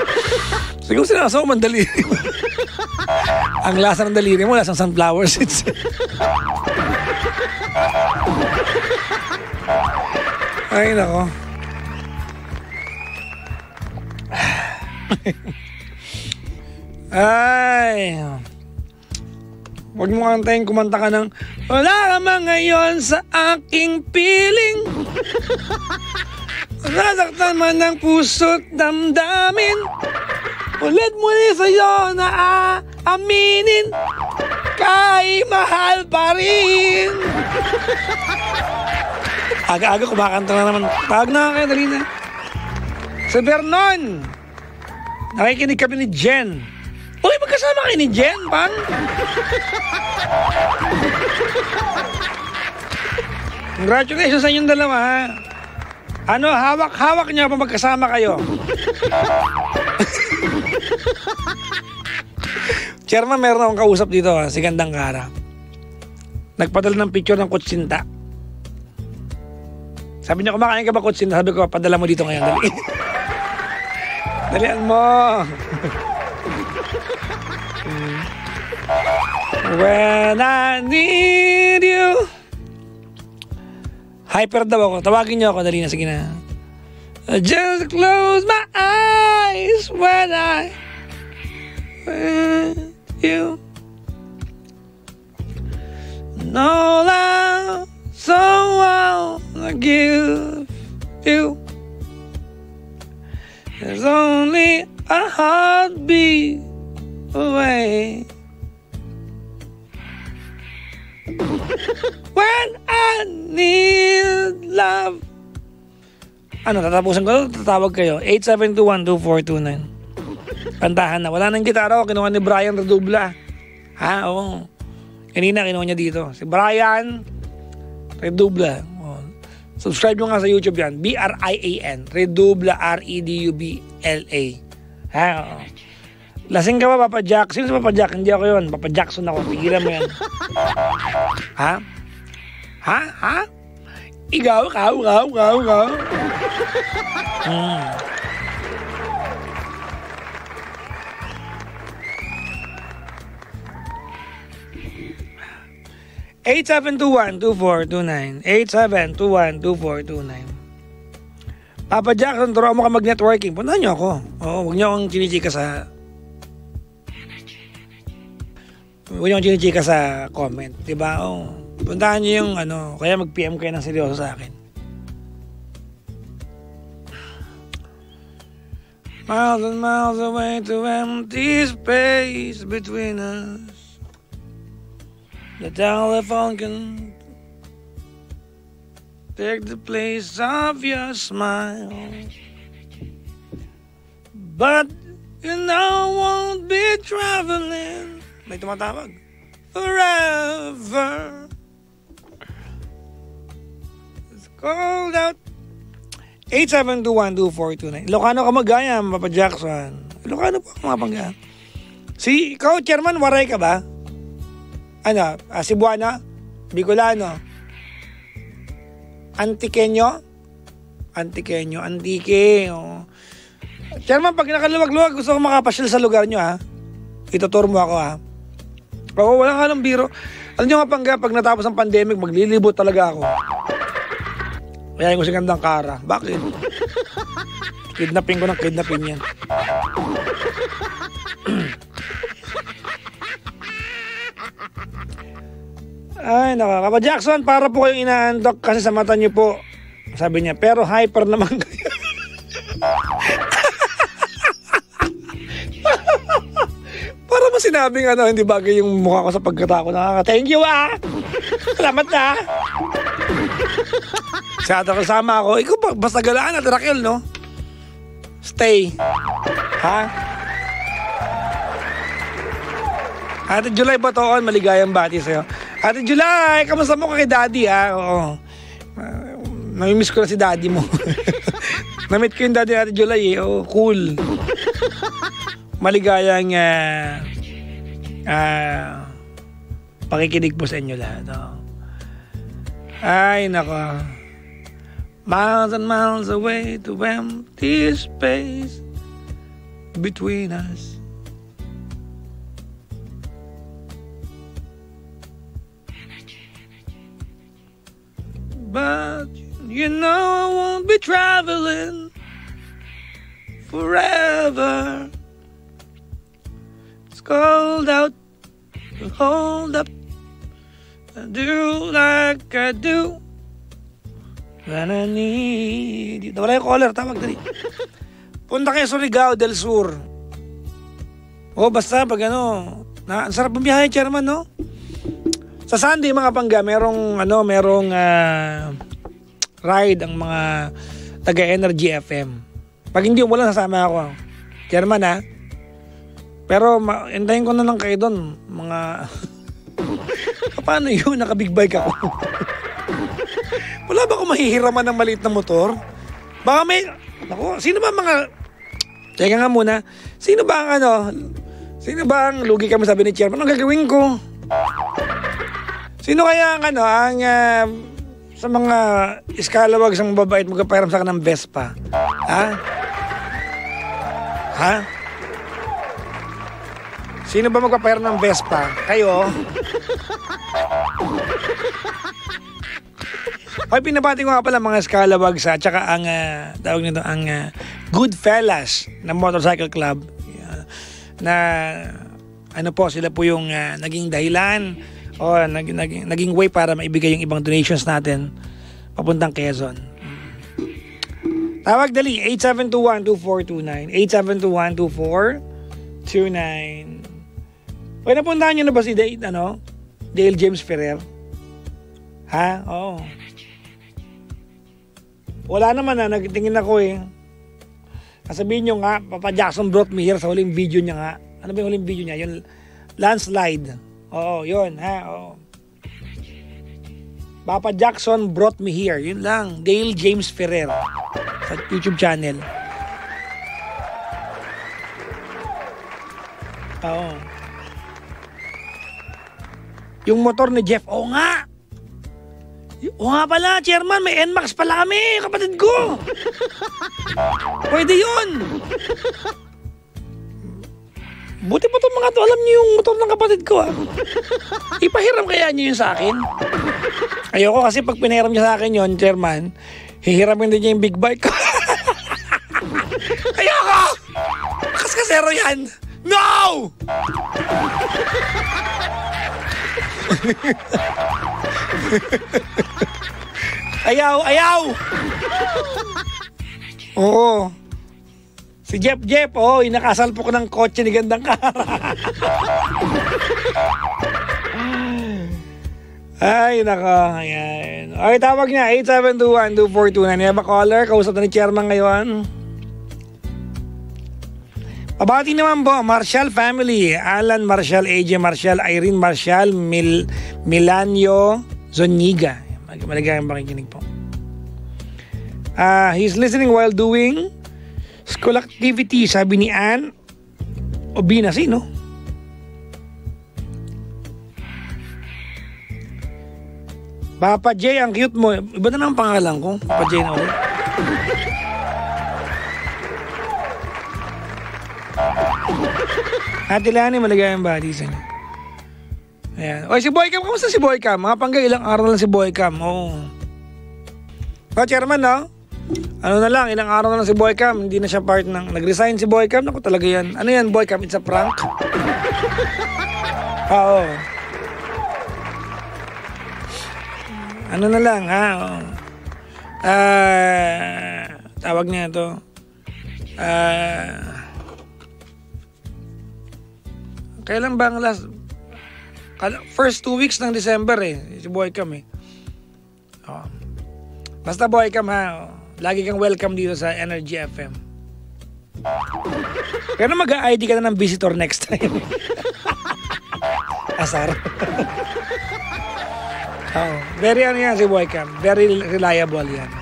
Siguro sinasabaw man daliri ang lasa ng daliri mo, lasang sunflower seeds. Ay, nako. Ay. Huwag mo kantayin, kumanta ka ng Wala ka man ngayon sa aking piling Nasaktan man ng puso't damdamin Ulit muli sa'yo na aaminin Kay mahal pa rin Aga-aga kumakanta na naman Tawag na kayo, dali na Si Vernon Nakikinig kami ni Jen Uy, magkasama kayo ni Jen, pan? Congratulations sa inyong dalawa, ha? Ano, hawak-hawak niyo pa magkasama kayo. Chairman, meron akong kausap dito, ha? si Gandang Kara. Nagpadala ng picture ng kutsinta. Sabi niya, kumakain ka ba kutsinta? Sabi ko, padala mo dito ngayon. Dali. Dalian mo. When I need you. Hyper daw ako. Tawagin niyo ako. Dali na. Sige na. I just close my eyes when I with you. No love so I'll give you. There's only a heartbeat away. When I need love. Ano, tatapusan ko? Tatawag kayo. 8721-2429. Kantahan na. Wala nang gitara. Kinuha ni Brian Redubla. Ha? Oo. Kanina kinuha niya dito. Si Brian Redubla. Subscribe nyo nga sa YouTube yan. B-R-I-A-N. Redubla. R-E-D-U-B-L-A. Ha? Oo. Lasing ka ba, Papa Jack? Sino si Papa Jack? Hindi ako yun. Papa Jackson ako. Pigilan mo yan. ha? Ha? Ha? Ikaw, ikaw, ikaw, ikaw, ikaw. Hmm. 8721-2429. Papa Jackson, turuan mo ka mag-networking. Puntahan nyo ako. Oo, huwag nyo akong chinichika sa... Huwag nyo akong chinichika sa comment. Diba? Oo. Puntahan nyo yung ano, kaya mag-PM kayo ng seryoso sa akin. Miles and miles away to empty space between us. The telephone can take the place of your smile. But you know I won't be traveling. May tumatawag. Forever. It's cold out. 87212429. Ilocano ka magaya, Papa Jackson. Ilocano po ang mapangga. Si, ikaw, chairman, waray ka ba? Ano, uh, Cebuana? Bicolano? Antiqueño? Antiqueño, Antique. Oh. Chairman, pag nakaluwag-luwag, gusto ko makapasyal sa lugar nyo, ha? Itutur mo ako, ha? Oo, wala ka ng biro. Alam nyo nga pangga, pag natapos ang pandemic, maglilibot talaga ako. Kaya ko si Gandang Kara. Bakit? kidnapping ko ng kidnapping yan. Ay, naka. Papa Jackson, para po kayong inaandok kasi sa mata niyo po. Sabi niya, pero hyper naman kayo. para mo sinabing ano, hindi bagay yung mukha ko sa pagkatako. Nakaka, thank you ah! Salamat na! Si ate kasama ako, ikaw ba, basta galaan at Raquel, no? Stay. Ha? Ate July Batoon, maligayang bati sa'yo. Ate July, kamusta mo kay daddy, ha? Oo. Uh, Namimiss ko na si daddy mo. Namit ko yung daddy natin July eh. Oh, cool. Maligayang uh, uh, pakikinig po sa inyo lahat. Oh. Ay, nako. Miles and miles away to empty space between us. But you know I won't be traveling forever. It's cold out hold up. I do like I do. When I need you. Wala yung caller, tawag dali. Punta kayo sa Surigao del Sur. O basta pag ano, na, ang sarap bumiyahe, chairman, no? Sa Sunday mga pangga, merong ano, merong uh, ride ang mga taga Energy FM. Pag hindi umulan, sasama ako. Chairman ha. Pero ma- entayin ko na lang kayo doon. Mga... Paano yun? Naka-big bike ako. Wala ba akong mahihiraman ng maliit na motor? Baka may... Ako, sino ba mga... Teka nga muna. Sino ba ang ano... Sino ba ang lugi kami sabi ni Chairman? Anong gagawin ko? Sino kaya ang ano, ang uh, sa mga iskalawag sa mababait magpapahiram sa ng Vespa? Ha? Ha? Sino ba magpapahiram ng Vespa? Kayo? Ay, pinabati ko nga pala mga Scalawag sa tsaka ang uh, tawag nito ang uh, Good Fellas na Motorcycle Club uh, na ano po sila po yung uh, naging dahilan o nag, nag, naging way para maibigay yung ibang donations natin papuntang Quezon. Tawag dali 8721-2429 8721-2429 Pwede napuntahan nyo na ba si Dale, ano? Dale James Ferrer? Ha? Oo. Wala naman na, nagtingin ako eh. Sasabihin nyo nga, Papa Jackson brought me here sa huling video niya nga. Ano ba yung huling video niya? Yung landslide. Oo, yun, ha? Oo. Papa Jackson brought me here. Yun lang. Dale James Ferrer sa YouTube channel. Oo. Yung motor ni Jeff, oo nga. Oo nga pala, chairman, may NMAX pala kami, kapatid ko. Pwede yun. Buti pa itong mga to, alam niyo yung motor ng kapatid ko ah. Ipahiram kaya niyo yun sa akin? Ayoko kasi pag pinahiram niya sa akin yun, chairman, hihiramin din niya yung big bike ko. Ayoko! Kaskasero yan! No! ayaw, ayaw! Oo. Si Jeff Jeff, oh, inakasalpo ko ng kotse ni Gandang Kara. Ay, nako. Ayan. Okay, tawag niya. 8721-2429. May ba caller? Kausap na ni Chairman ngayon. Pabati naman po, Marshall family, Alan Marshall, AJ Marshall, Irene Marshall, Mil Milanio Zoniga. Maligayang pakikinig po. Uh, he's listening while doing school activity, sabi ni Ann Obina, sino? Papa J, ang cute mo. Iba na ang pangalan ko. Papa J na ulit. Ate Lani, maligayang body sa inyo. Ayan. O, si Boycam, kamusta si Boycam? Mga pangga, ilang araw lang si Boycam. Oo. Oh. O, chairman, no? Ano na lang, ilang araw na lang si Boycam. Hindi na siya part ng... Nag-resign si Boycam. Naku, talaga yan. Ano yan, Boycam? It's a prank? Oo. Ano na lang, ha? Oo. Ah... tawag niya to. Ah... Kailan ba ang last... First two weeks ng December eh. Si Boycam eh. Oh. Basta Boycam ha. Oh. Lagi kang welcome dito sa Energy FM. Pero mag-ID ka na ng visitor next time. Asar. oh, very ano yan si Boycam. Very reliable yan.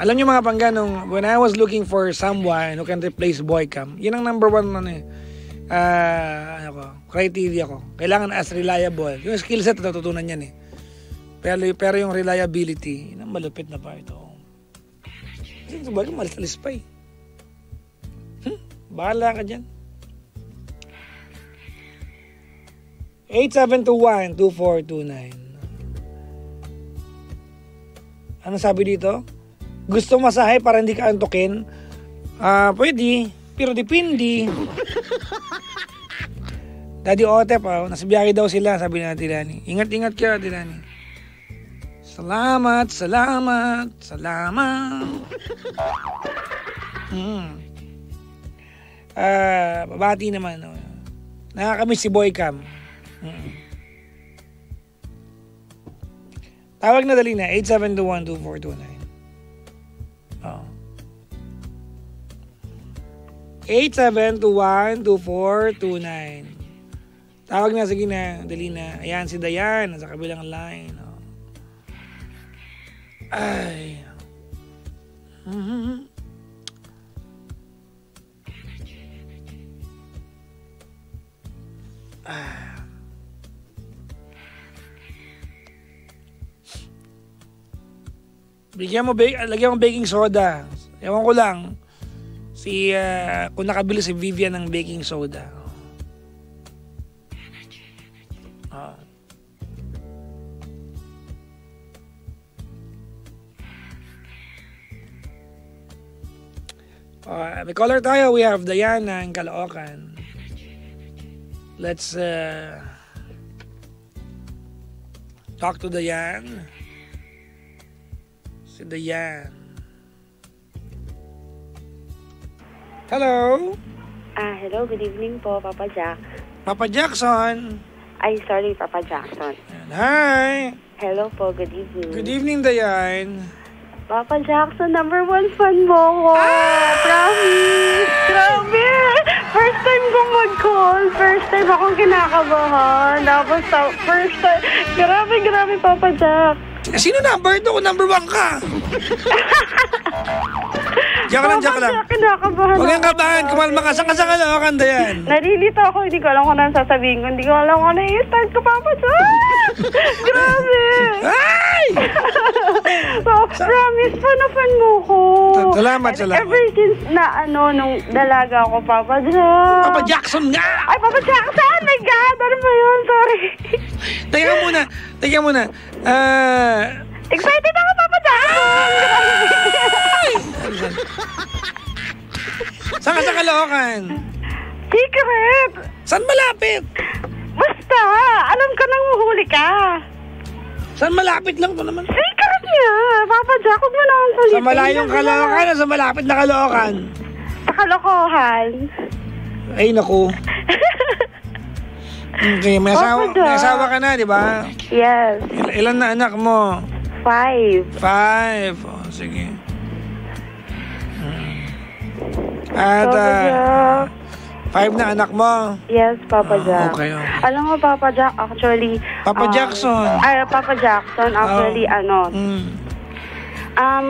alam niyo mga pangga, nung, when I was looking for someone who can replace Boycam, yun ang number one ano eh, ah, ano ko, criteria ko. Kailangan as reliable. Yung skill set, natututunan yan eh. Pero, pero yung reliability, yun ang malupit na pa ito. Kasi sa bagay, malis-alis pa eh. Hmm, bahala ka dyan. 8721-2429. Ano sabi dito? Gusto masahe para hindi ka antukin? Ah, pwede. Pero depende. Daddy Otep, oh, nasa biyahe daw sila, sabi na Tilani. Ingat-ingat ka, Tilani. Salamat, salamat, salamat. Hmm. Ah, babati naman. Oh. Nakakamiss si Boy Cam. Mm. Tawag na dali na, 8721-2429. Oo. 8721-2429. Tawag na, sige na, dali na. Ayan, si Dayan, nasa kabilang line. Ay. Mhm. Ah. Bigyan mo, lagyan mo baking soda. Ewan ko lang. Si, ah, kung nakabili si Vivian ng baking soda. May caller tayo. We have Diana and Caloocan. Let's uh, talk to Diane. Si Diane. Hello, Ah, hello, good evening po, Papa Jack. Papa Jackson. Ay, sorry, Papa Jackson. Ayan, Hi. Hello po, good evening. Good evening, Diane. Papa Jackson, number one fan mo ko. Ah! Promise. Grabe. First time kong mag-call. First time akong kinakabahan. Tapos, sa- first time. Grabe, grabe, Papa Jack. Sino number? Kung number one ka. Diyan ka lang, diyan ka lang. Kinakabahan Huwag kang kabahan. Kumalma ka. Saan ka sa Caloocan, Diane? Nalilito ako, hindi ko alam kung ano sasabihin ko. Hindi ko alam kung ano i-start ko, Papa. Grabe. Ay! oh, promise, fan na fan mo ko. Sa- salamat, salamat. Ever since na ano, nung dalaga ako, Papa Jack. Papa Jackson nga! Ay, Papa Jackson! My God! Ano ba yun? Sorry. Teka muna. Teka muna. Ah... Excited ako, Papa Jackson! saan ka sa Caloocan? Secret! Saan malapit? Basta! Alam ko nang uhuli ka. Saan malapit lang to naman? Secret niya! Papa Jack, huwag mo na akong kulitin. Sa malayong Caloocan o sa malapit na Caloocan? Sa kalokohan. Ay, naku. Okay, may asawa, Papa Jack. may asawa ka na, di ba? yes. Il- ilan na anak mo? Five. Five. Oh, sige. At, Papa ah, Jack. five na anak mo. Yes, Papa Ah, Jack. okay, okay. Alam mo, Papa Jack, actually... Papa um, Jackson. Ay, Papa Jackson, actually, Oh. ano, Mm. um,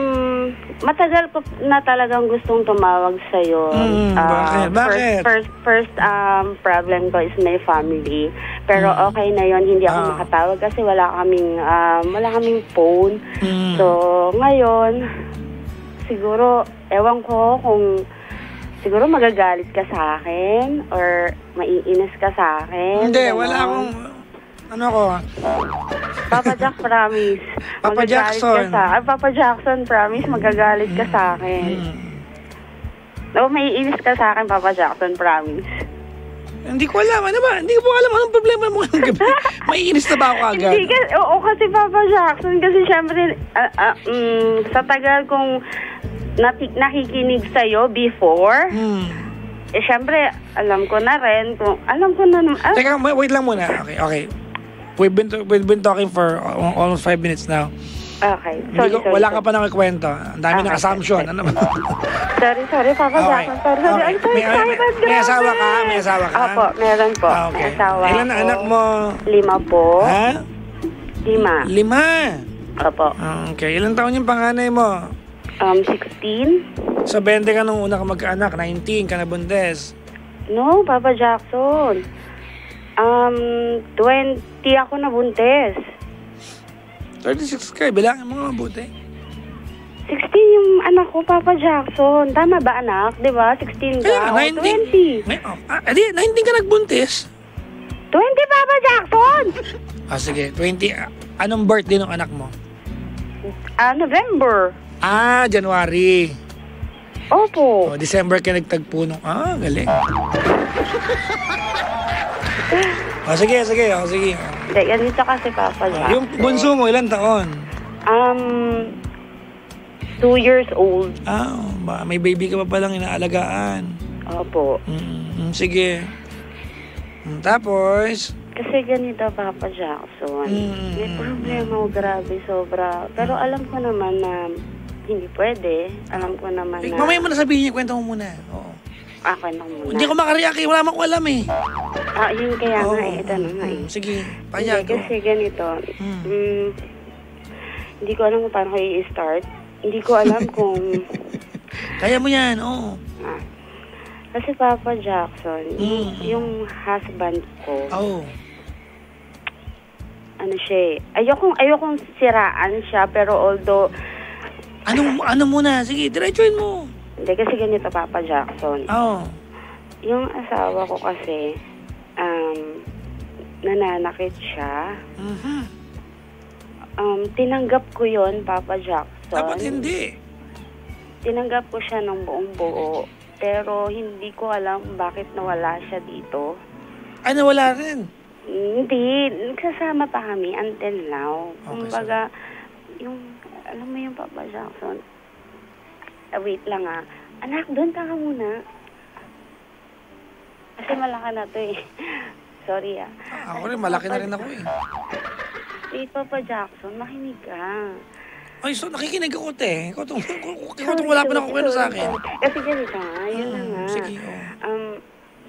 matagal ko na talagang gustong tumawag sa'yo. Mm, Ah, bakit? Bakit? First, first, first um, problem ko is my family. Pero Mm. okay na yon hindi ako Ah. makatawag kasi wala kaming, um, wala kaming phone. Mm. So, ngayon, siguro, ewan ko kung siguro magagalit ka sa akin or maiinis ka sa akin. Hindi, ganon. wala akong... Ano ko? Papa Jack, promise. Papa Jackson. Ka sa, ah, Papa Jackson, promise, magagalit ka sa akin. Mm. No, maiinis ka sa akin, Papa Jackson, promise. Hindi ko alam. Ano ba? Hindi ko alam anong problema mo ngayong gabi. Maiinis na ba ako agad? Hindi, kasi, oo, kasi Papa Jackson, kasi syempre, ah, ah, mm, sa tagal kong nati- nakikinig sa'yo before, Hmm. eh, syempre, alam ko na rin kung, alam ko na naman, ah, Teka, wait lang muna. Okay, okay. We've been, we've been talking for al- almost five minutes now. okay, Hindi sorry, ko, sorry. wala ka sorry. pa nakikwento. Ang dami ng Okay, assumption. okay. Ano ba? Sorry, sorry, Papa Okay. Jackson, sorry, sorry, Okay. I'm so May- excited, may- may grabe. asawa ka? May asawa ka? Opo, meron po, Ah, may okay. asawa Ilan ako. anak mo? Lima po. Ha? Lima. Lima. Opo. Ah, Okay. Ilan taon yung panganay mo? Um, 16? Sa 20 ka nung una ka magkaanak, 19 ka na bundes. No, Papa Jackson. Um, 20 ako nabuntes. 36 ka, bilangin mo nga mabuti. 16 yung anak ko, Papa Jackson. Tama ba, anak? Di ba? 16 ka? Kaya, O, 19. 20. Ngay- oh, ah, edi, 19 ka nagbuntis. 20, Papa Jackson! Ah, sige, 20. ah, Anong birthday ng anak mo? Ah, November. Ah, January. Opo. Oh, December ka nagtagpo nung... Ah, galing. oh, sige, sige, oh, sige. Hindi, ganito kasi, Papa Oh, Jackson. yung bunso mo, ilang taon? Um, two years old. Ah, ba, may baby ka pa palang inaalagaan. Opo. Mm, mm, sige. Mm, tapos, Kasi ganito, Papa Jackson. Mm. May problema ko, grabe, sobra. Pero alam ko naman na hindi pwede. Alam ko naman eh, na... mamaya mo na sabihin niya, kwento mo muna. Oo. Ako na muna. Hindi ko makareact eh, wala man ko alam eh. Ah, yun kaya Oo. nga eh. Ito na nga eh. Sige, payag. kasi ganito. Mm. Mm, hindi ko alam kung paano kayo i-start. Hindi ko alam kung... Kaya mo yan, oo. ah. Kasi Papa Jackson, yung, Mm. yung husband ko, Oo. ano siya eh. Ayokong, ayokong siraan siya, pero although... Ano, ano muna? Sige, diretsuin mo. Hindi, kasi ganito Papa Jackson. Oo. Yung asawa ko kasi, um, nananakit siya. Mhm. Um, tinanggap ko yon Papa Jackson. Dapat hindi. Tinanggap ko siya ng buong buo. Pero hindi ko alam bakit nawala siya dito. Ay, nawala rin. Hindi, nagsasama pa kami until now. Okay, Kumbaga, yung, alam mo yung Papa Jackson, ah, wait lang ah. Anak, doon ka ka muna. Kasi malaki na to eh. Sorry ah. Ah, Ako rin, malaki na rin ako eh. Wait, Papa Jackson, makinig ka. Ay, so nakikinig ako, te. Ikaw tong, ikaw tong wala pa na kwento sa akin. Kasi ganito nga, yun na Mm, nga. sige, oo. Um,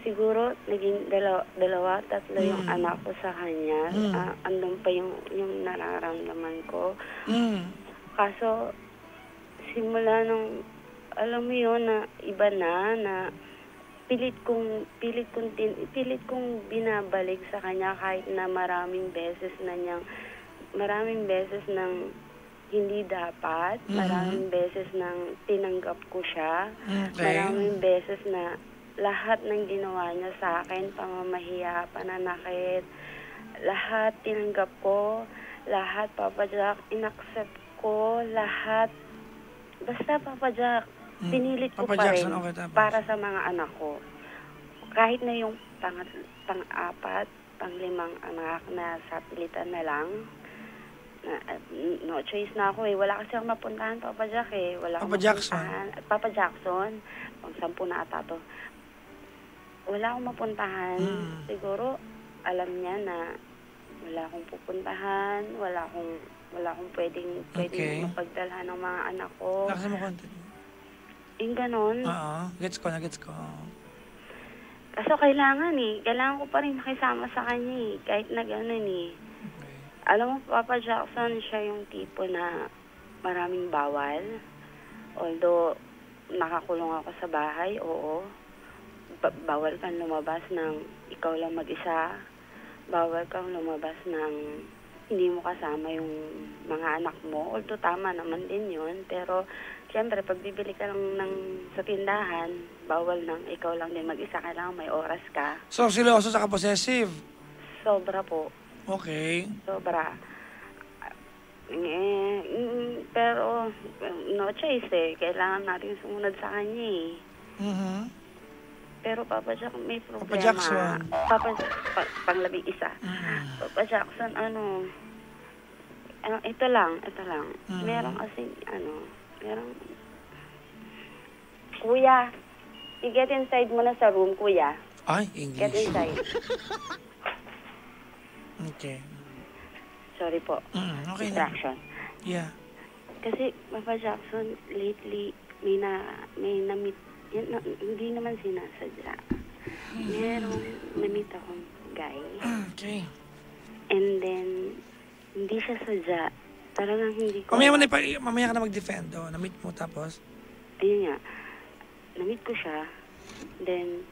siguro, naging dalawa, dalawa tatlo yung Mm. anak ko sa kanya. Mm. Ah, andun pa yung, yung nararamdaman ko. Mm. Kaso, simula nung, alam mo yun, na iba na, na pilit kong, pilit kong, tin, pilit kong binabalik sa kanya kahit na maraming beses na niyang, maraming beses nang hindi dapat, Mhm. maraming beses nang tinanggap ko siya, Okay. maraming beses na lahat ng ginawa niya sa akin, pamamahiya, pananakit, lahat tinanggap ko, lahat, Papa Jack, inaccept ko, lahat. Basta, Papa Jack. Pinilit ko Papa pa Jackson, rin okay, tapos? para sa mga anak ko. Kahit na yung pang, pang-apat, pang-limang anak na sa pilitan na lang, na, no choice na ako eh. Wala kasi akong mapuntahan, Papa Jack eh. Wala Papa akong Jackson. mapuntahan. At Papa Jackson, pang sampu na ata to. Wala akong mapuntahan. Mm. Siguro, alam niya na wala akong pupuntahan, wala akong wala akong pwedeng, pwedeng Okay. mapagdalhan ng mga anak ko. Lakas mo konti. Yung ganon. Oo. Gets ko na, gets ko. Kaso kailangan eh. Kailangan ko pa rin makisama sa kanya eh. Kahit na gano'n eh. Okay. Alam mo, Papa Jackson, siya yung tipo na maraming bawal. Although, nakakulong ako sa bahay, oo. Ba- bawal kang lumabas ng ikaw lang mag-isa. Bawal kang lumabas ng hindi mo kasama yung mga anak mo. Although tama naman din yun. Pero, siyempre, pag bibili ka lang ng, sa tindahan, bawal nang ikaw lang din mag-isa. Kailangan may oras ka. So, siloso sa possessive. Sobra po. Okay. Sobra. Eh, mm, pero no choice eh. Kailangan natin sumunod sa kanya eh. Mhm. Pero Papa Jack, may problema. Papa Jackson. Papa, pa, panglabing isa. Mhm. Papa Jackson, ano, ano, ito lang, ito lang. Mhm. Meron kasi, ano, meron, Kuya, i-get inside mo na sa room, kuya. Ay, Get English. inside. Okay. Sorry po. Mm, okay na. Distraction. Yeah. Kasi, Papa Jackson, lately, may na, may na-meet, yun, na, hindi naman sinasadya. Merong na-meet akong guy. Okay. And then, hindi siya sadya. Talagang hindi ko... Mamaya, mo na, ipa- mamaya ka na mag-defend. Oh, na-meet mo tapos. Ayun nga, na-meet ko siya. Then,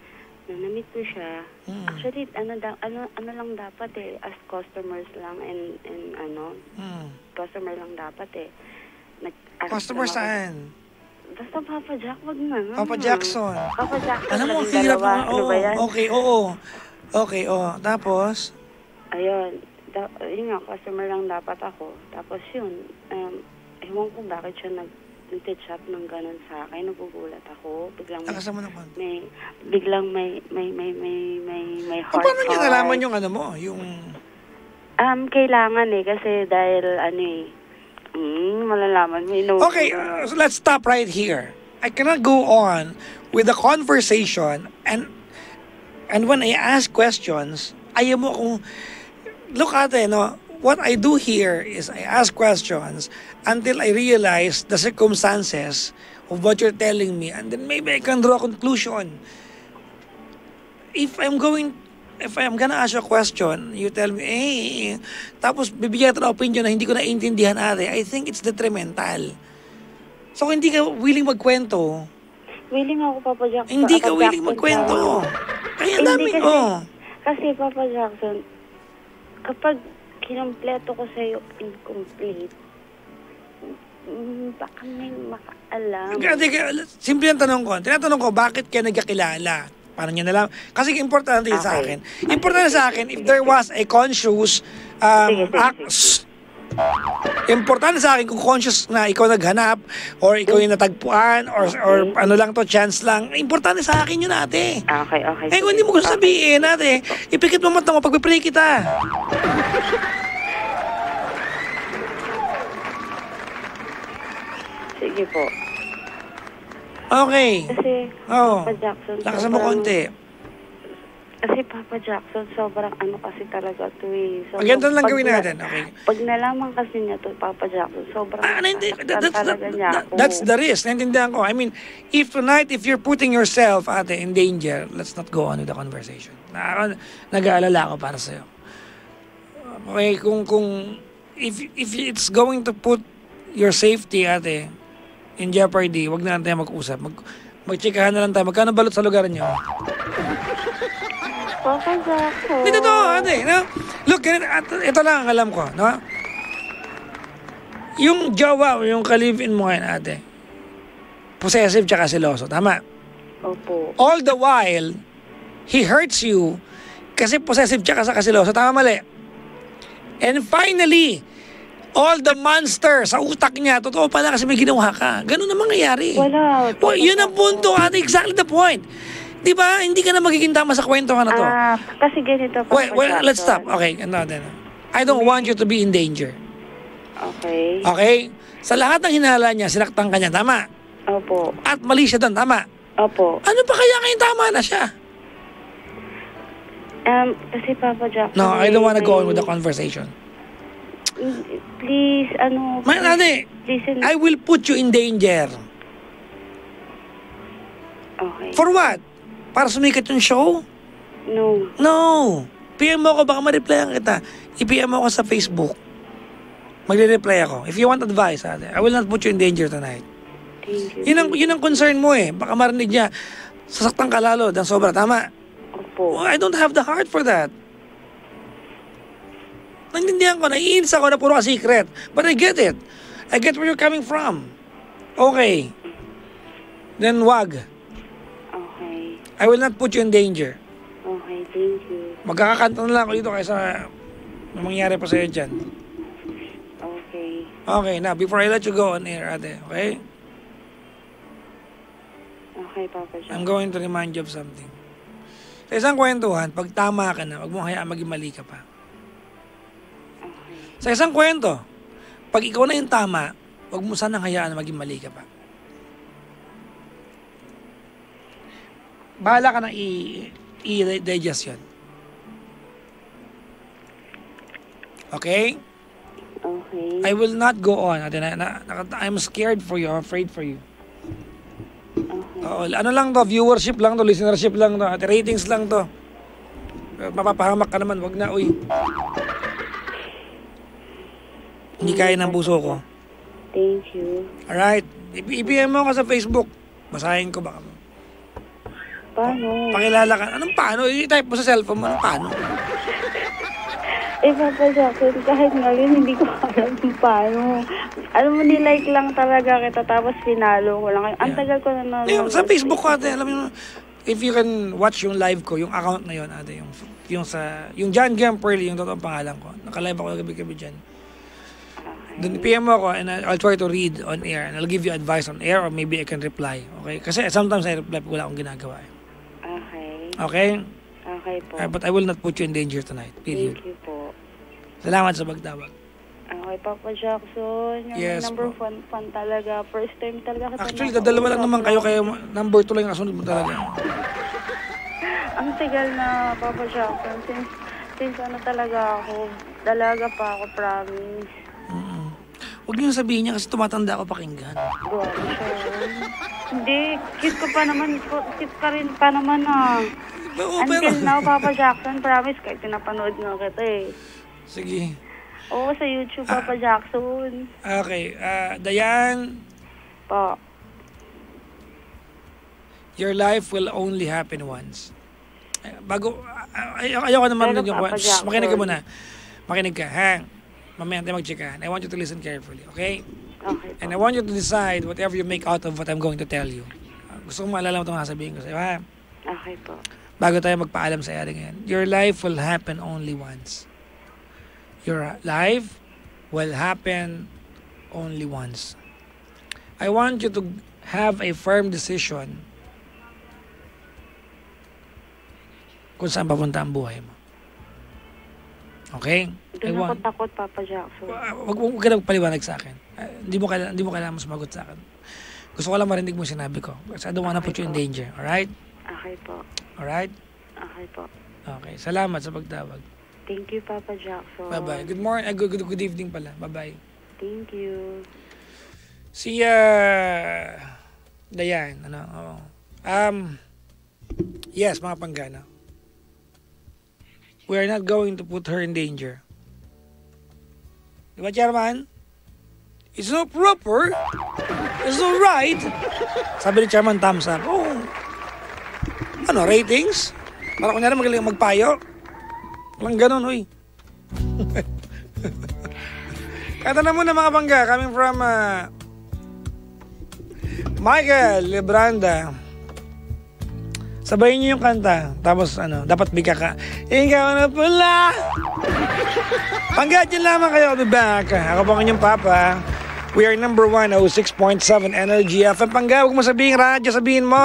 nung na-meet ko siya, Mm. actually, ano, da, ano, ano lang dapat eh, as customers lang and, and ano, Mm. customer lang dapat eh. Nag, Customer lang ako- saan? Basta Papa Jack, wag na. Papa Jackson. Papa Jackson, Alam mo, ang labing hirap dalawa. na. Ano Oo, ba yan? okay, oo. Okay, oo. Tapos, Ayun, da, yun nga, customer lang dapat ako. Tapos yun, um, ewan ko bakit siya nag nag-chat ng ganun sa akin. Nagugulat ako. Biglang may, mo ng konti. may biglang may, may, may, may, may, may O, heart paano niya nalaman yung ano mo? Yung... Um, kailangan eh, kasi dahil ano eh, mm, malalaman mo. ino- Okay, uh, so let's stop right here. I cannot go on with the conversation and and when I ask questions, ayaw mo kung look ate, no? What I do here is I ask questions until I realize the circumstances of what you're telling me and then maybe I can draw a conclusion. If I'm going if I'm gonna ask you a question, you tell me, eh, tapos bibigyan kita ng opinion na hindi ko naiintindihan ate, I think it's detrimental. So kung hindi ka willing magkwento, Willing ako, Papa Jackson. hindi ka Papa willing Jackson, magkwento. Kaya Hindi dami, kasi- oh. Kasi, Papa Jackson, kapag kinompleto ko sa'yo incomplete, mm, baka may makaalam. Kasi, simple ang tanong ko. Tinatanong ko, bakit kayo nagkakilala? Paano nyo nalang? Kasi importante yun sa akin. Importante sa akin, if there was a conscious um, Sige, sige, act, importante sa akin kung conscious na ikaw naghanap or ikaw yung natagpuan or, or ano lang to, chance lang. Importante sa akin yun ate. Okay, okay. Eh, kung hindi mo gusto sabihin, ate, ipikit mo mata mo, pagpipray kita. Sige po. Okay. Kasi, Oh. Papa Jackson, Lakasan mo konti. Kasi Papa Jackson, sobrang ano kasi talaga to eh. Pag ganito lang gawin na- natin, okay. Pag nalaman kasi niya to, Papa Jackson, sobrang Ah, nasaktan that- that's, talaga that- niya that- ako. that's the risk. Naintindihan ko. I mean, if tonight, if you're putting yourself, ate, in danger, let's not go on with the conversation. Na, nag-aalala ako para sa'yo. Okay, kung, kung, if, if it's going to put your safety, ate, in jeopardy, wag na lang tayo mag-usap. Mag, magchikahan na lang tayo. Magkano balot sa lugar niyo? Papa Jackson. Hindi totoo, ate. No? Look, ganito, at, ito lang ang alam ko, no? Yung jowa yung ka-live-in mo ngayon, ate, possessive tsaka seloso, tama? Opo. All the while, he hurts you kasi possessive tsaka sa kasiloso, tama mali? And finally, all the monster sa utak niya, totoo pala kasi may ginawa ka. Ganun na mangyayari. Wala. Well, yun ang punto, ate. Exactly the point. Di ba? Hindi ka na magiging tama sa kwentuhan na to. Ah, kasi ganito, Papa Wait, wait, let's stop. Okay, ano din. I don't want you to be in danger. Okay. Okay? Sa lahat ng hinala niya, sinaktan ka niya, tama? Opo. At mali siya doon, tama? Opo. Ano pa kaya ngayon tama na siya? Um, kasi Papa Jackson... No, I don't want to go on with the conversation. Please, ano... Ma- ate, Listen. I will put you in danger. Okay. For what? Para sumikat yung show? No. No. PM mo ako, baka ma-replyan kita. I-PM mo ako sa Facebook. Magre-reply ako. If you want advice, ate, I will not put you in danger tonight. Thank you. Yun ang, yun ang concern mo eh. Baka marinig niya, sasaktan ka lalo ng sobra. Tama? Opo. Oh, I don't have the heart for that. Naintindihan ko, naiinis ako na puro ka secret. But I get it. I get where you're coming from. Okay. Then wag. I will not put you in danger. Okay, thank you. Magkakakanta na lang ako dito kaysa mangyari pa sa'yo dyan. Okay. Okay, now, before I let you go on air, ate, okay? Okay, Papa I'm Jack. going to remind you of something. Sa isang kwentuhan, pag tama ka na, wag mo hayaan maging mali ka pa. Okay. Sa isang kwento, pag ikaw na yung tama, wag mo sanang hayaan maging mali ka pa. Bahala ka na i- i-digest yun. Okay? Okay. I will not go on. Ate, na, na, I'm scared for you. I'm afraid for you. Okay. Oo, ano lang to, viewership lang to, listenership lang to, at ratings lang to. Mapapahamak ka naman, wag na, uy. Hindi kaya ng puso ko. Thank you. Alright? I-PM mo ako sa Facebook. Basahin ko baka. Paano? Pakilala ka. Anong paano? I-type mo sa cellphone mo. Anong paano? Eh, Papa Jackson, kahit ngayon, hindi ko alam kung paano. Alam mo, nilike lang talaga kita, tapos pinalo ko lang. Ang Yeah. tagal ko na nanonood. Yung, sa Facebook ko ate, alam mo, if you can watch yung live ko, yung account na yun ate, yung, yung sa, yung John Gam Pearly, yung totoong pangalan ko. Naka-live ako gabi-gabi dyan. Doon PM mo ako and I- I'll try to read on air and I'll give you advice on air or maybe I can reply. Okay? Kasi sometimes I reply pag wala akong ginagawa. eh. Okay. Okay? Po. Uh, but I will not put you in danger tonight. Period. Thank you po. Salamat sa pagtawag. Okay, Papa Jackson. Yung Yes number po. one fan talaga. First time talaga kita Actually, dadalawa lang naman kayo kaya number 2 lang yung kasunod mo talaga. Ang tagal na, Papa Jackson. Since, since ano talaga ako, dalaga pa ako, promise. Mm-mm. Huwag niyo sabihin niya kasi tumatanda ako pakinggan. Hindi, cute ko pa naman. Cute ka rin pa naman ah. Oo, pero... Until now, Papa Jackson, promise, kahit pinapanood nga kita eh. Sige. Oo, sa YouTube, Papa Jackson. Okay. Uh, Dayan, Po. your life will only happen once. Ay, Bago, ay, ay, ayoko naman Pero yung... Papa Shh, Jackson. makinig ka muna. Makinig ka, ha? Mamaya tayo mag-check ka. And I want you to listen carefully, okay? Okay And I want you to decide whatever you make out of what I'm going to tell you. Uh, gusto kong maalala mo itong sasabihin ko sa'yo, ha? Okay po. Bago tayo magpaalam sa ere ngayon. Your life will happen only once. Your life will happen only once. I want you to have a firm decision kung saan papunta ang buhay mo. Okay? Doon ako want, takot, Papa Jackson. Wag wag wag ka na magpaliwanag sa akin. Ah, Hindi mo kailangan, hindi mo kailangan sumagot sa akin. Gusto ko lang marinig mo sinabi ko. Kasi I don't wanna put you in danger. Alright? Okay po. Alright? Okay po. Okay. Salamat sa pagtawag. Thank you, Papa Jackson. Bye-bye. Good morning. ah, good, good, good evening pala. Bye-bye. Thank you. Si, uh, Dayan, ano, oo. Um, yes, mga panggana. We are not going to put her in danger. Di ba, Chairman? It's not proper. It's not right. Sabi ni Chairman, thumbs up. Oh. Ano, ratings? Para kunyari magaling magpayo. Walang ganun, uy. Kata na muna mga bangga, coming from uh, Michael Lebranda. Sabayin niyo yung kanta. Tapos ano, dapat bigka ka. Ikaw na pula! Pangga dyan lamang kayo. I'll be back. Ako po ang inyong papa. We are number 1, 06.7 Energy FM. Pangga, huwag mo sabihin radyo, sabihin mo.